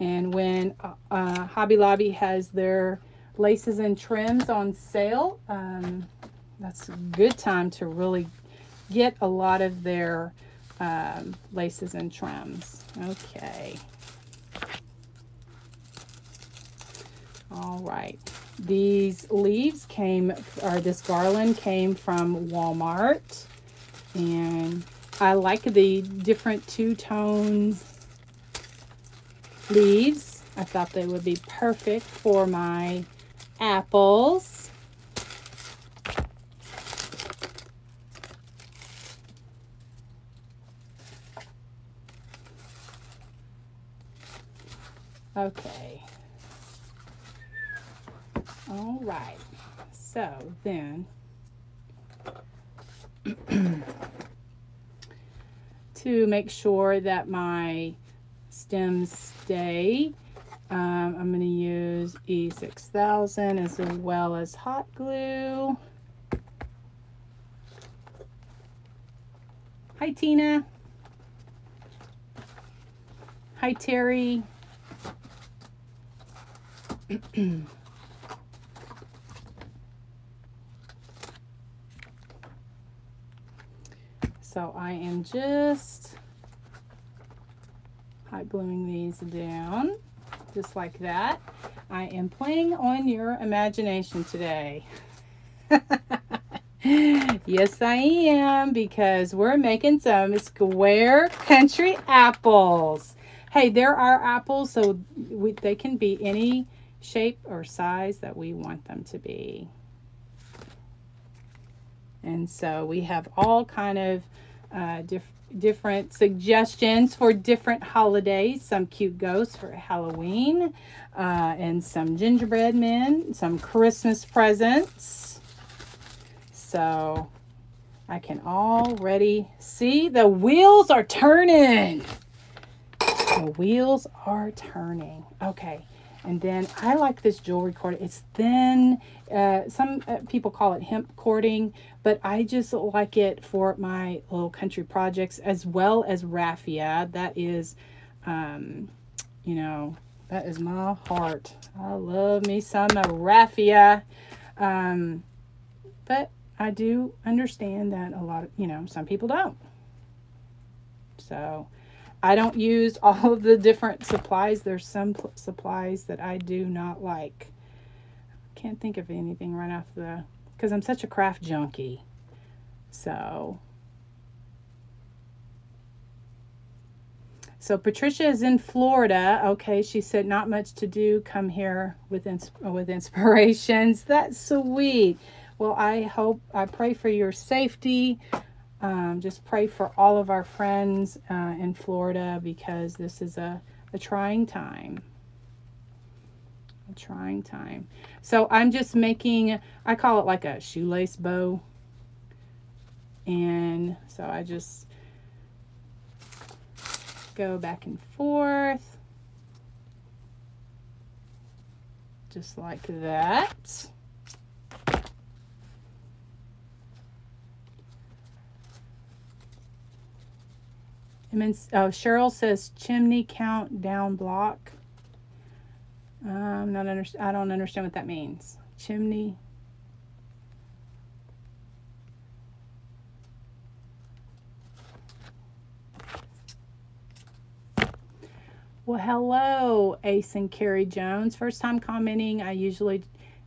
And when uh, uh, Hobby Lobby has their laces and trims on sale, um, that's a good time to really get a lot of their um, laces and trims. Okay. All right. These leaves came, or this garland came from Walmart. And I like the different two-tone leaves. I thought they would be perfect for my apples. Okay. All right. So then, to make sure that my stems stay, um, I'm going to use E6000 as well as hot glue. Hi, Tina. Hi, Terry. so I am just hot gluing these down just like that. I am playing on your imagination today. yes, I am because we're making some square country apples. Hey, there are apples, so we, they can be any shape or size that we want them to be. And so we have all kind of uh, different different suggestions for different holidays. Some cute ghosts for Halloween, uh, and some gingerbread men, some Christmas presents. So I can already see the wheels are turning. The wheels are turning. Okay. And then I like this jewelry cord. It's thin. Uh, some uh, people call it hemp cording, but I just like it for my little country projects as well as raffia. That is, um, you know, that is my heart. I love me some raffia. Um, but I do understand that a lot of, you know, some people don't. So I don't use all of the different supplies. There's some supplies that I do not like. I can't think of anything right off the, because I'm such a craft junkie. So, so Patricia is in Florida. Okay, she said not much to do. Come here with ins with inspirations. That's sweet. Well, I hope I pray for your safety. Um, just pray for all of our friends uh, in Florida because this is a, a trying time. A trying time. So I'm just making, I call it like a shoelace bow. And so I just go back and forth. Just like that. Oh, Cheryl says chimney count down block. Um, not under, I don't understand what that means. Chimney. Well, hello, Ace and Carrie Jones. First time commenting. I usually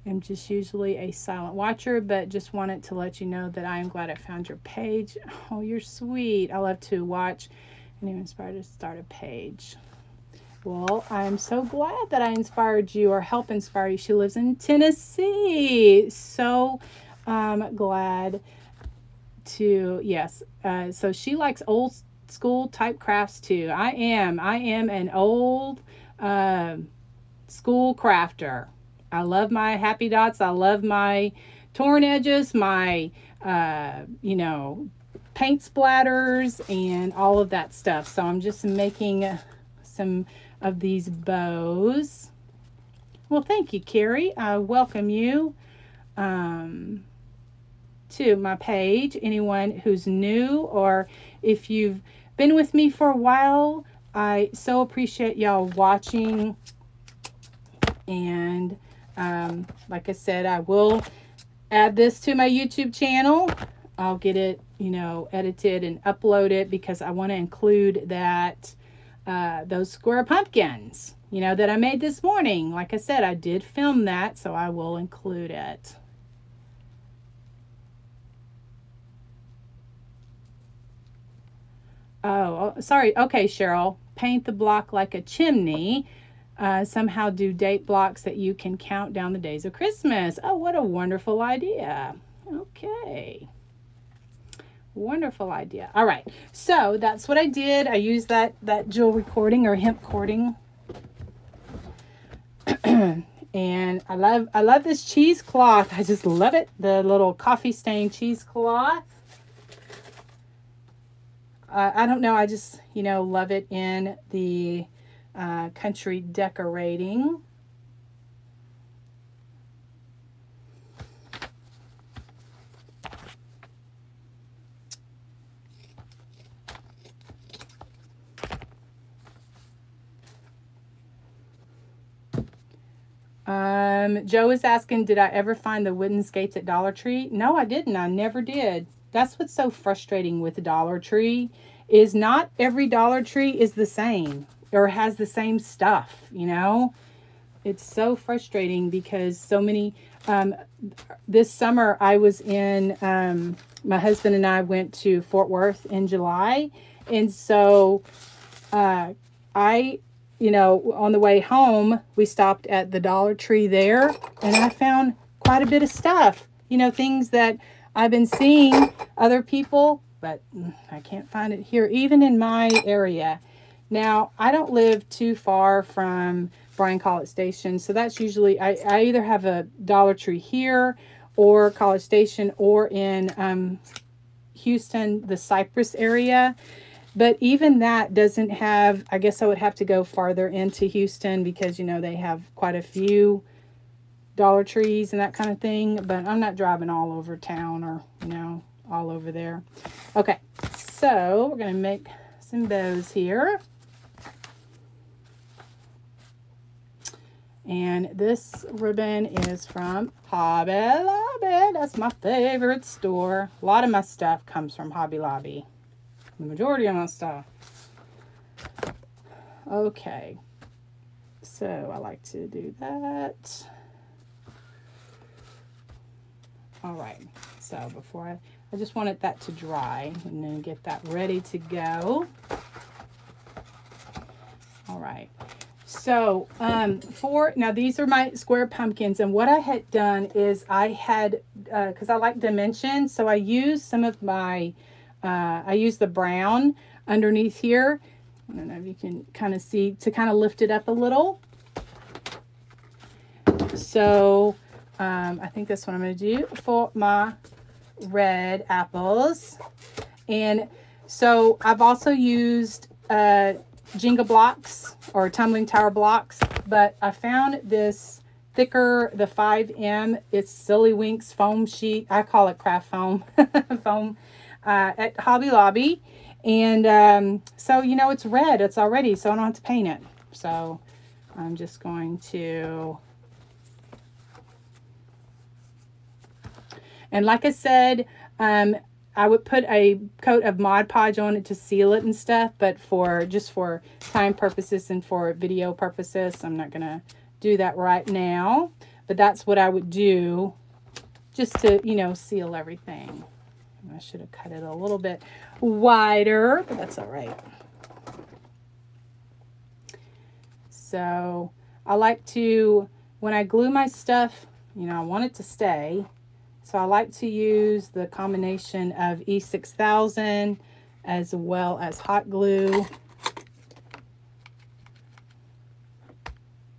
am just usually a silent watcher, but just wanted to let you know that I am glad I found your page. Oh, you're sweet. I love to watch you inspired to start a page. Well, I'm so glad that I inspired you or help inspire you. She lives in Tennessee. So um, glad to, yes. Uh, so she likes old school type crafts too. I am. I am an old uh, school crafter. I love my happy dots. I love my torn edges, my, uh, you know, paint splatters and all of that stuff. So I'm just making some of these bows. Well, thank you, Carrie. I welcome you um, to my page. Anyone who's new or if you've been with me for a while, I so appreciate y'all watching. And um, like I said, I will add this to my YouTube channel. I'll get it, you know, edited and upload it because I want to include that, uh, those square pumpkins, you know, that I made this morning. Like I said, I did film that, so I will include it. Oh, oh, sorry. Okay, Cheryl. Paint the block like a chimney. Uh, somehow do date blocks that you can count down the days of Christmas. Oh, what a wonderful idea. Okay. Wonderful idea. All right. So that's what I did. I used that, that jewelry cording or hemp cording. and I love, I love this cheesecloth. I just love it. The little coffee stain cheesecloth uh, I don't know. I just, you know, love it in the uh, country decorating. Um, Joe is asking, did I ever find the wooden skates at Dollar Tree? No, I didn't. I never did. That's what's so frustrating with Dollar Tree is not every Dollar Tree is the same or has the same stuff, you know? It's so frustrating because so many, um, this summer I was in, um, my husband and I went to Fort Worth in July. And so, uh, I, you know, on the way home, we stopped at the Dollar Tree there and I found quite a bit of stuff, you know, things that I've been seeing other people, but I can't find it here, even in my area. Now, I don't live too far from Bryan College Station, so that's usually, I, I either have a Dollar Tree here or College Station or in um, Houston, the Cypress area. But even that doesn't have, I guess I would have to go farther into Houston because, you know, they have quite a few Dollar Trees and that kind of thing. But I'm not driving all over town or, you know, all over there. Okay, so we're going to make some bows here. And this ribbon is from Hobby Lobby. That's my favorite store. A lot of my stuff comes from Hobby Lobby. The majority of my stuff. Okay. So I like to do that. All right. So before I, I just wanted that to dry and then get that ready to go. All right. So um, for, now these are my square pumpkins and what I had done is I had, because uh, I like dimension, so I used some of my, uh, I use the brown underneath here. I don't know if you can kind of see to kind of lift it up a little. So um, I think that's what I'm going to do for my red apples. And so I've also used uh, Jenga blocks or tumbling tower blocks, but I found this thicker, the 5M, it's Silly Winks foam sheet. I call it craft foam, foam uh, at Hobby Lobby. And um, so, you know, it's red. It's already, so I don't have to paint it. So I'm just going to And like I said, um, I would put a coat of Mod Podge on it to seal it and stuff, but for just for time purposes and for video purposes, I'm not going to do that right now. But that's what I would do just to, you know, seal everything. I should have cut it a little bit wider, but that's all right. So I like to, when I glue my stuff, you know, I want it to stay. So I like to use the combination of E6000 as well as hot glue.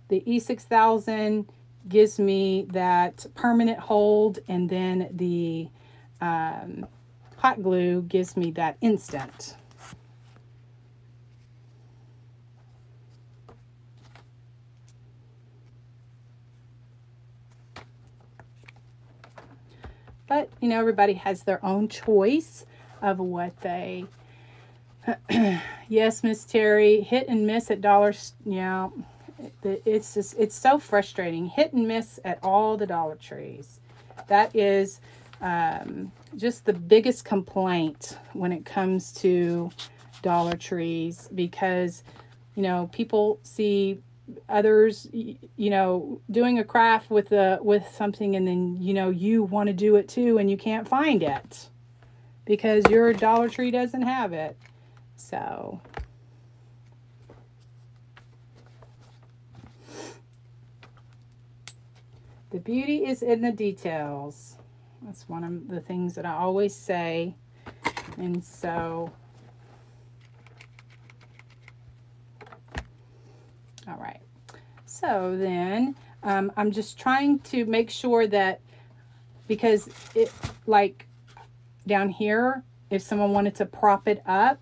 The E6000 gives me that permanent hold and then the um, hot glue gives me that instant. But, you know, everybody has their own choice of what they. yes, Miss Terry, hit and miss at dollars. Yeah, it's just it's so frustrating. Hit and miss at all the Dollar Trees. That is um, just the biggest complaint when it comes to Dollar Trees because you know people see others you know doing a craft with a with something and then you know you want to do it too and you can't find it because your Dollar Tree doesn't have it. So. The beauty is in the details that's one of the things that I always say and so All right. So then um, I'm just trying to make sure that because it like down here, if someone wanted to prop it up,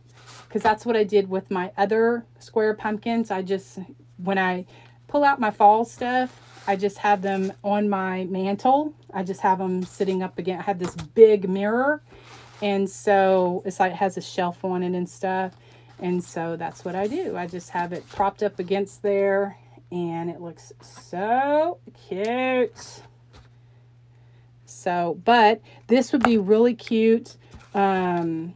because that's what I did with my other square pumpkins. I just, when I pull out my fall stuff, I just have them on my mantle. I just have them sitting up again. I have this big mirror. And so it's like it has a shelf on it and stuff. And so that's what I do. I just have it propped up against there and it looks so cute. So, but this would be really cute. Um,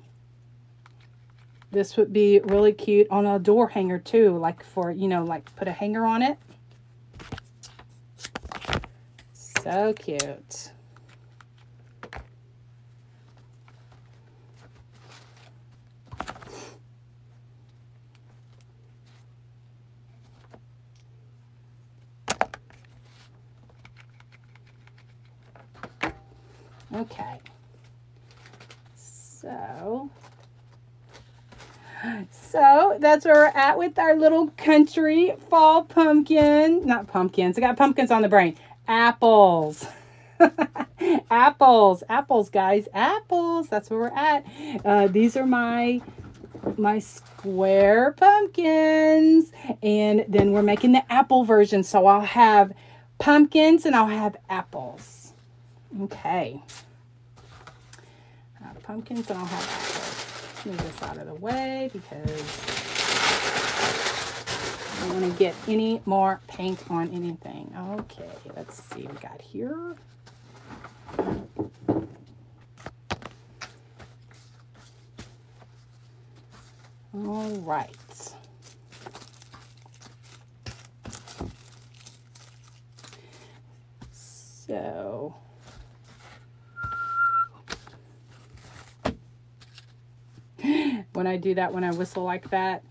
this would be really cute on a door hanger too, like for, you know, like put a hanger on it. So cute. Okay. So, so that's where we're at with our little country fall pumpkin. Not pumpkins. I got pumpkins on the brain. Apples. apples. Apples, guys. Apples. That's where we're at. Uh, these are my my square pumpkins. And then we're making the apple version. So I'll have pumpkins and I'll have apples. Okay. Uh, pumpkins, and I'll have apples. Move this out of the way because don't want to get any more paint on anything. Okay, let's see. We got here. All right. So when I do that, when I whistle like that,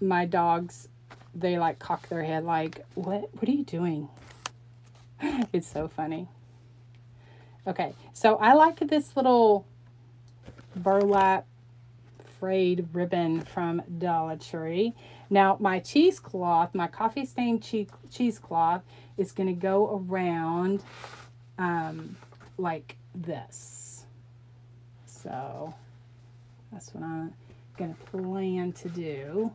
my dogs, they like cock their head like, what, what are you doing? it's so funny. Okay, so I like this little burlap frayed ribbon from Dollar Tree. Now, my cheesecloth, my coffee stained cheese cheesecloth is going to go around um, like this. So, that's what I'm going to plan to do.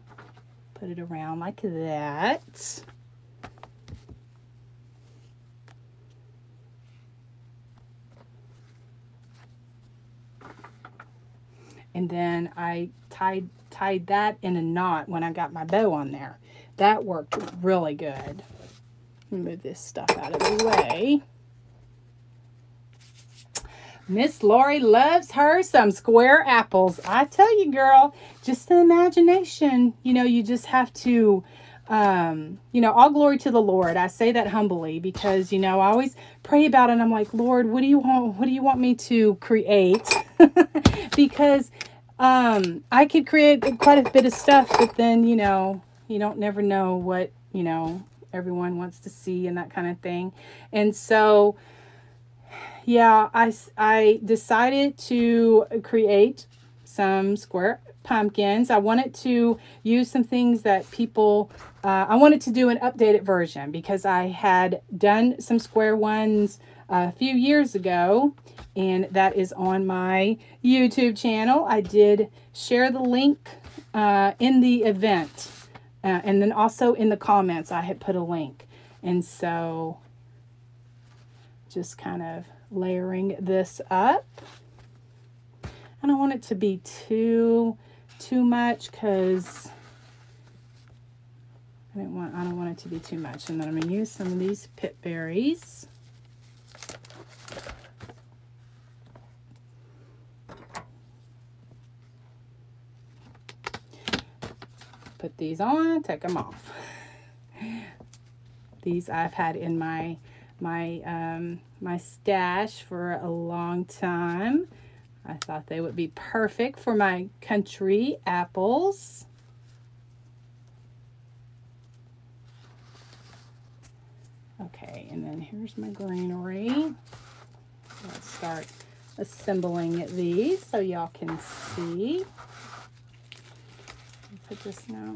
Put it around like that. And then I tied tied that in a knot when I got my bow on there. That worked really good. Move this stuff out of the way. Miss Lori loves her some square apples. I tell you, girl, just the imagination. You know, you just have to, um, you know, all glory to the Lord. I say that humbly because, you know, I always pray about it and I'm like, Lord, what do you want? What do you want me to create? because um, I could create quite a bit of stuff, but then, you know, you don't never know what, you know, everyone wants to see and that kind of thing. And so, yeah, I, I decided to create some square pumpkins. I wanted to use some things that people, uh, I wanted to do an updated version because I had done some square ones a few years ago and that is on my YouTube channel. I did share the link uh, in the event uh, and then also in the comments I had put a link and so just kind of layering this up. I don't want it to be too too much because I don't want I don't want it to be too much. And then I'm gonna use some of these pip berries. Put these on, take them off. These I've had in my my um, my stash for a long time. I thought they would be perfect for my country apples. Okay, and then here's my greenery. Let's start assembling these so y'all can see. Put this now.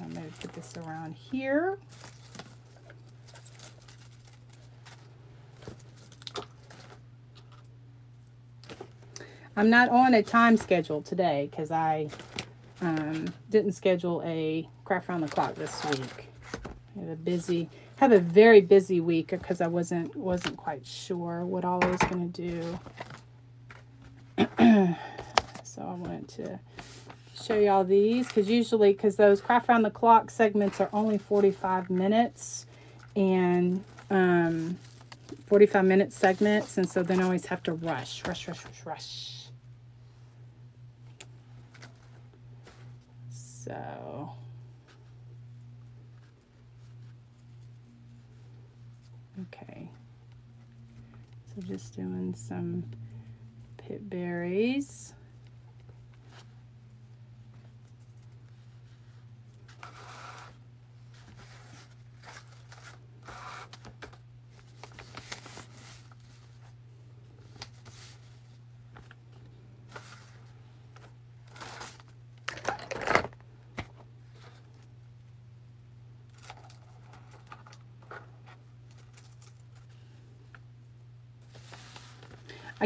I'm going to put this around here. I'm not on a time schedule today because I um, didn't schedule a craft around the clock this week. I a busy, have a very busy week because I wasn't wasn't quite sure what all I was going to do. so I wanted to show y'all these because usually because those craft around the clock segments are only 45 minutes and um, 45 minute segments and so then I always have to rush rush rush rush rush So okay. So just doing some pip berries.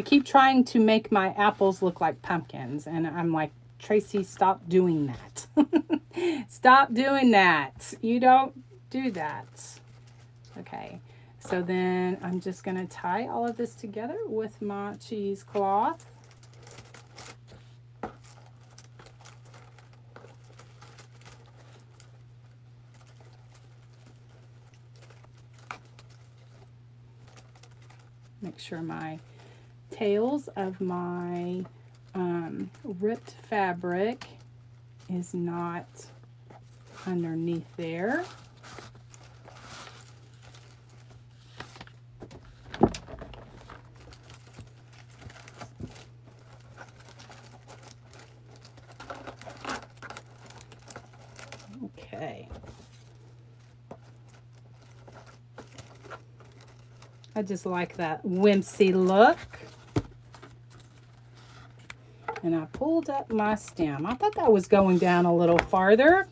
I keep trying to make my apples look like pumpkins. And I'm like, Tracy, stop doing that. stop doing that. You don't do that. Okay. So then I'm just going to tie all of this together with my cheesecloth. Make sure my tails of my um, ripped fabric is not underneath there. Okay. I just like that whimsy look and I pulled up my stem. I thought that was going down a little farther.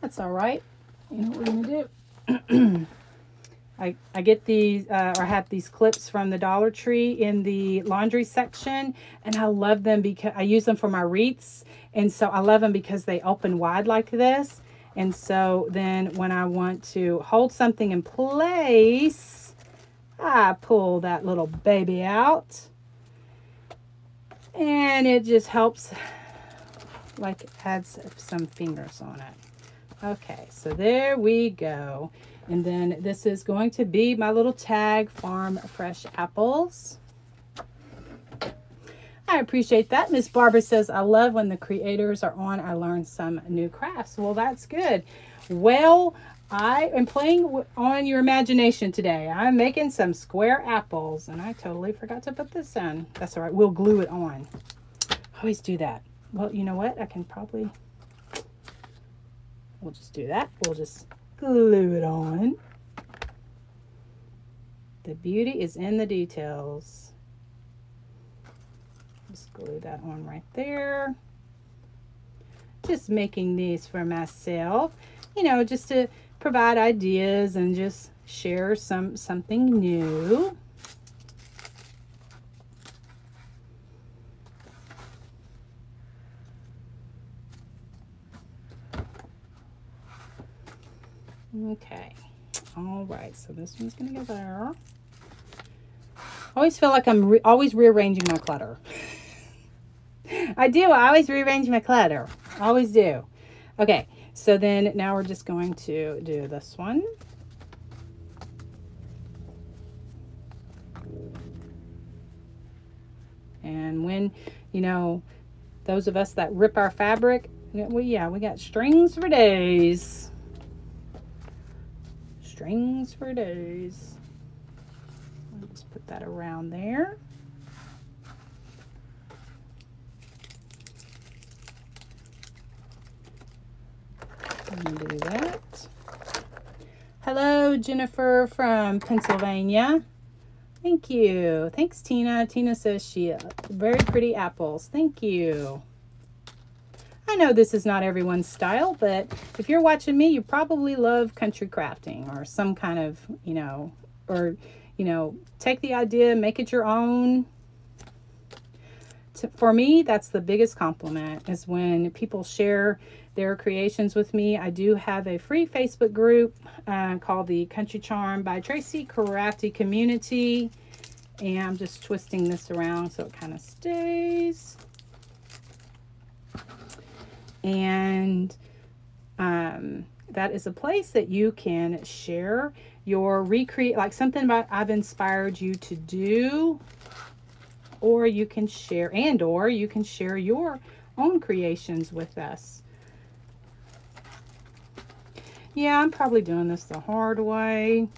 That's all right. You know what we're going to do? I, I get these, uh, or I have these clips from the Dollar Tree in the laundry section, and I love them because I use them for my wreaths, and so I love them because they open wide like this, and so then when I want to hold something in place, I pull that little baby out, and it just helps like adds some fingers on it okay so there we go and then this is going to be my little tag farm fresh apples I appreciate that. Miss Barbara says, I love when the creators are on. I learn some new crafts. Well, that's good. Well, I am playing on your imagination today. I'm making some square apples, and I totally forgot to put this in. That's all right. We'll glue it on. always do that. Well, you know what? I can probably... We'll just do that. We'll just glue it on. The beauty is in the details. Just glue that on right there. Just making these for myself. You know, just to provide ideas and just share some something new. Okay, all right, so this one's gonna go there. I always feel like I'm re always rearranging my clutter. I do. I always rearrange my clutter. Always do. Okay, so then now we're just going to do this one. And when, you know, those of us that rip our fabric, well, yeah, we got strings for days. Strings for days. Let's put that around there. Do that. Hello, Jennifer from Pennsylvania. Thank you. Thanks, Tina. Tina says she uh, very pretty apples. Thank you. I know this is not everyone's style, but if you're watching me, you probably love country crafting or some kind of, you know, or, you know, take the idea, make it your own. To, for me, that's the biggest compliment is when people share their creations with me. I do have a free Facebook group uh, called the Country Charm by Tracy Crafty Community. And I'm just twisting this around so it kind of stays. And um, that is a place that you can share your recreate, like something about I've inspired you to do, or you can share, and or you can share your own creations with us. Yeah, I'm probably doing this the hard way.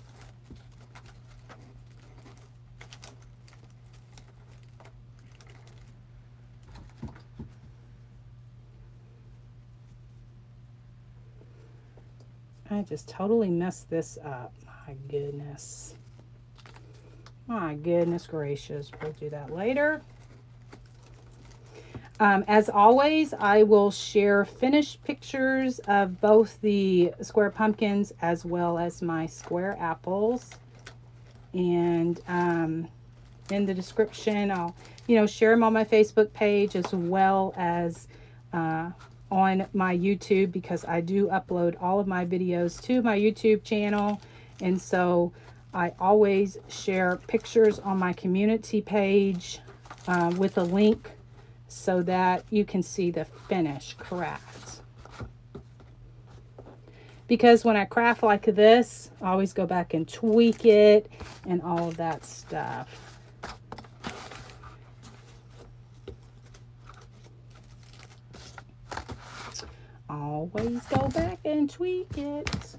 I just totally messed this up. My goodness. My goodness gracious. We'll do that later. Um, as always, I will share finished pictures of both the square pumpkins as well as my square apples. And um, in the description, I'll, you know, share them on my Facebook page as well as uh, on my YouTube because I do upload all of my videos to my YouTube channel. And so I always share pictures on my community page uh, with a link so that you can see the finished craft. Because when I craft like this, I always go back and tweak it and all of that stuff. Always go back and tweak it.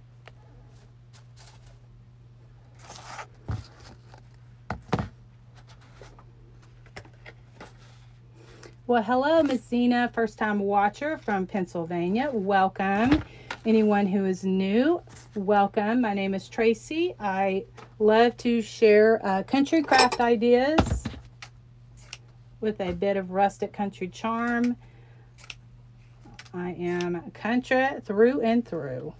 Well, hello, Zena, first time watcher from Pennsylvania. Welcome. Anyone who is new, welcome. My name is Tracy. I love to share uh, country craft ideas with a bit of rustic country charm I am country through and through.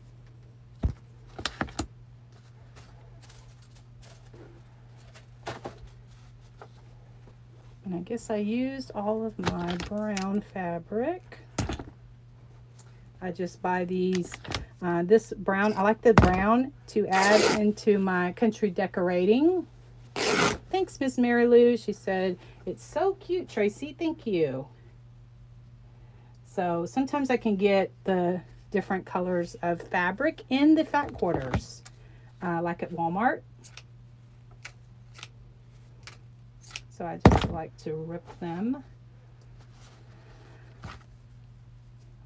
And I guess I used all of my brown fabric. I just buy these, uh, this brown, I like the brown to add into my country decorating. Thanks, Miss Mary Lou. She said, it's so cute, Tracy. Thank you. So sometimes I can get the different colors of fabric in the fat quarters, uh, like at Walmart. So I just like to rip them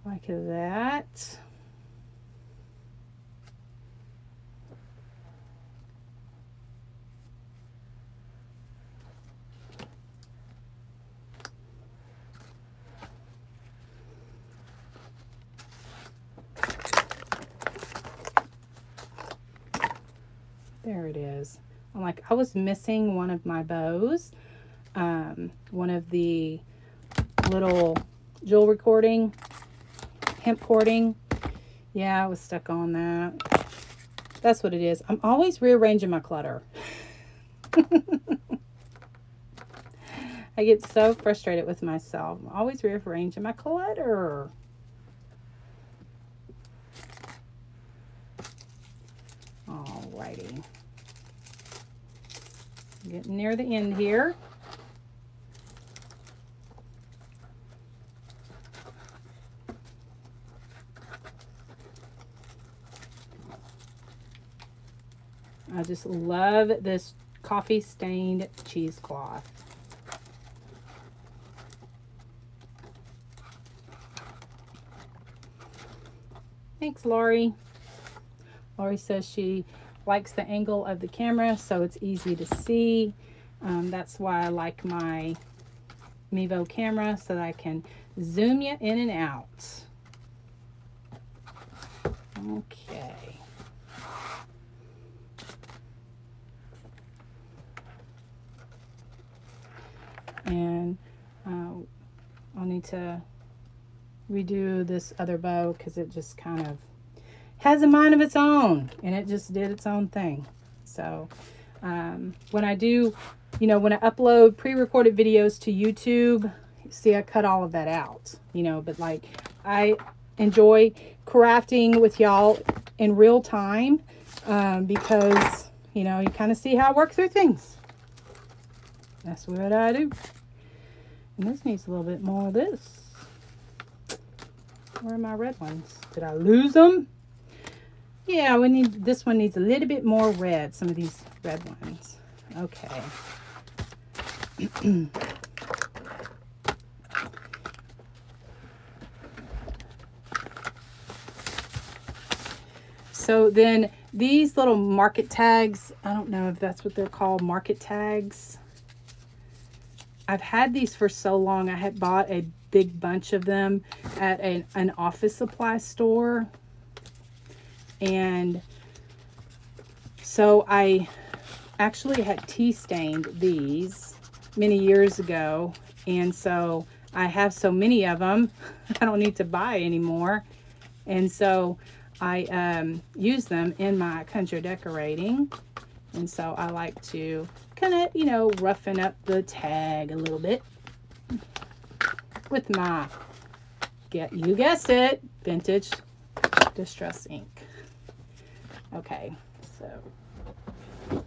like that. There it is. I'm like, I was missing one of my bows. Um, one of the little jewelry cording, hemp cording. Yeah, I was stuck on that. That's what it is. I'm always rearranging my clutter. I get so frustrated with myself. I'm always rearranging my clutter. Alrighty. Getting near the end here. I just love this coffee stained cheesecloth. Thanks, Lori. Lori says she likes the angle of the camera so it's easy to see. Um, that's why I like my Mevo camera so that I can zoom you in and out. Okay. And uh, I'll need to redo this other bow because it just kind of has a mind of its own and it just did its own thing. So um, when I do, you know, when I upload pre-recorded videos to YouTube, see I cut all of that out, you know, but like I enjoy crafting with y'all in real time um, because, you know, you kind of see how I work through things. That's what I do. This needs a little bit more of this. Where are my red ones? Did I lose them? Yeah, we need this one needs a little bit more red. Some of these red ones. Okay. so then these little market tags, I don't know if that's what they're called, market tags. I've had these for so long. I had bought a big bunch of them at an, office supply store. And so I actually had tea stained these many years ago. And so I have so many of them, I don't need to buy anymore. And so I um, use them in my country decorating. And so I like to kind of, you know, roughen up the tag a little bit with my, get you guessed it, vintage distress ink. Okay, so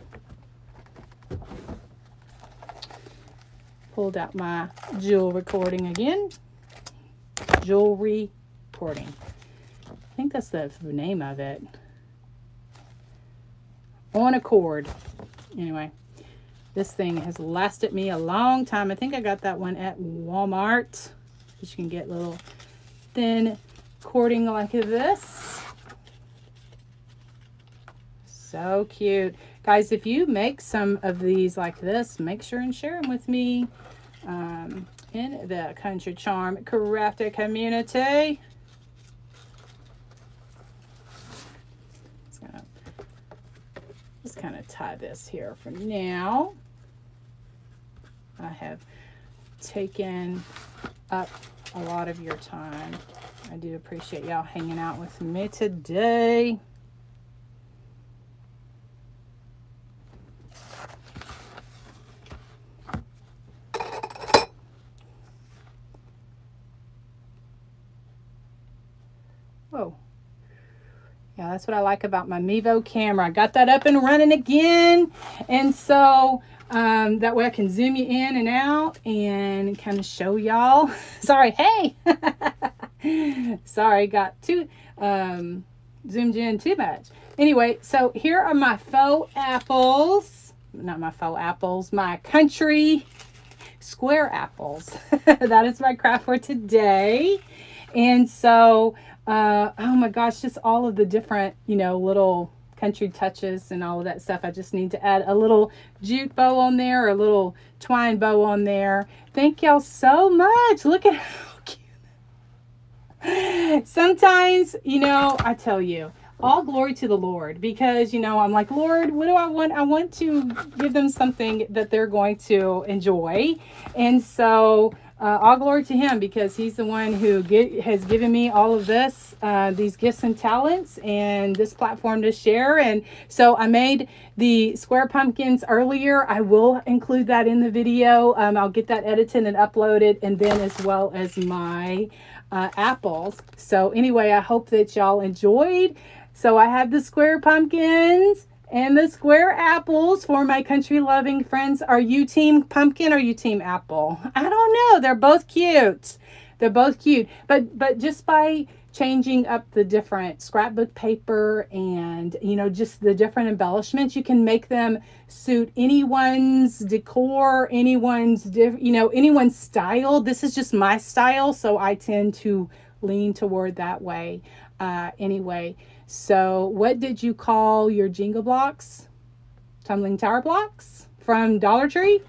pulled out my jewelry cording again. Jewelry cording. I think that's the name of it. On a cord. Anyway, this thing has lasted me a long time. I think I got that one at Walmart. You can get little thin cording like this. So cute. Guys, if you make some of these like this, make sure and share them with me um, in the Country Charm Crafter community. Just kind of tie this here for now. I have taken up a lot of your time. I do appreciate y'all hanging out with me today. Whoa. Yeah, that's what I like about my Mevo camera. I got that up and running again. And so um, that way I can zoom you in and out and kind of show y'all. Sorry, hey! Sorry, got too um, zoomed in too much. Anyway, so here are my faux apples. Not my faux apples, my country square apples. that is my craft for today. And so, uh, oh my gosh, just all of the different, you know, little country touches and all of that stuff. I just need to add a little jute bow on there or a little twine bow on there. Thank y'all so much. Look at how cute. Sometimes, you know, I tell you, all glory to the Lord because, you know, I'm like, Lord, what do I want? I want to give them something that they're going to enjoy. And so, uh, all glory to him because he's the one who get, has given me all of this, uh, these gifts and talents and this platform to share. And so I made the square pumpkins earlier. I will include that in the video. Um, I'll get that edited and uploaded and then as well as my uh, apples. So anyway, I hope that y'all enjoyed. So I have the square pumpkins And the square apples for my country loving friends. Are you team pumpkin or you team apple? I don't know. They're both cute. They're both cute. But but just by changing up the different scrapbook paper and you know just the different embellishments you can make them suit anyone's decor anyone's diff, you know anyone's style this is just my style so i tend to lean toward that way uh, anyway so what did you call your Jenga blocks tumbling tower blocks from dollar tree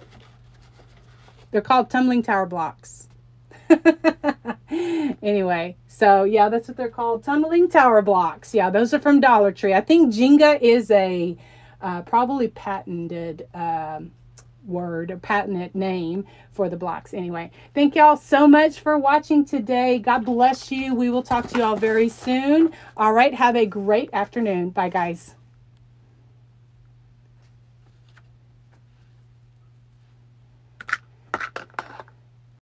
they're called tumbling tower blocks anyway, so yeah, that's what they're called. Tumbling tower blocks. Yeah, those are from Dollar Tree. I think Jenga is a uh, probably patented um, word, a patented name for the blocks. Anyway, thank y'all so much for watching today. God bless you. We will talk to you all very soon. All right, have a great afternoon. Bye, guys.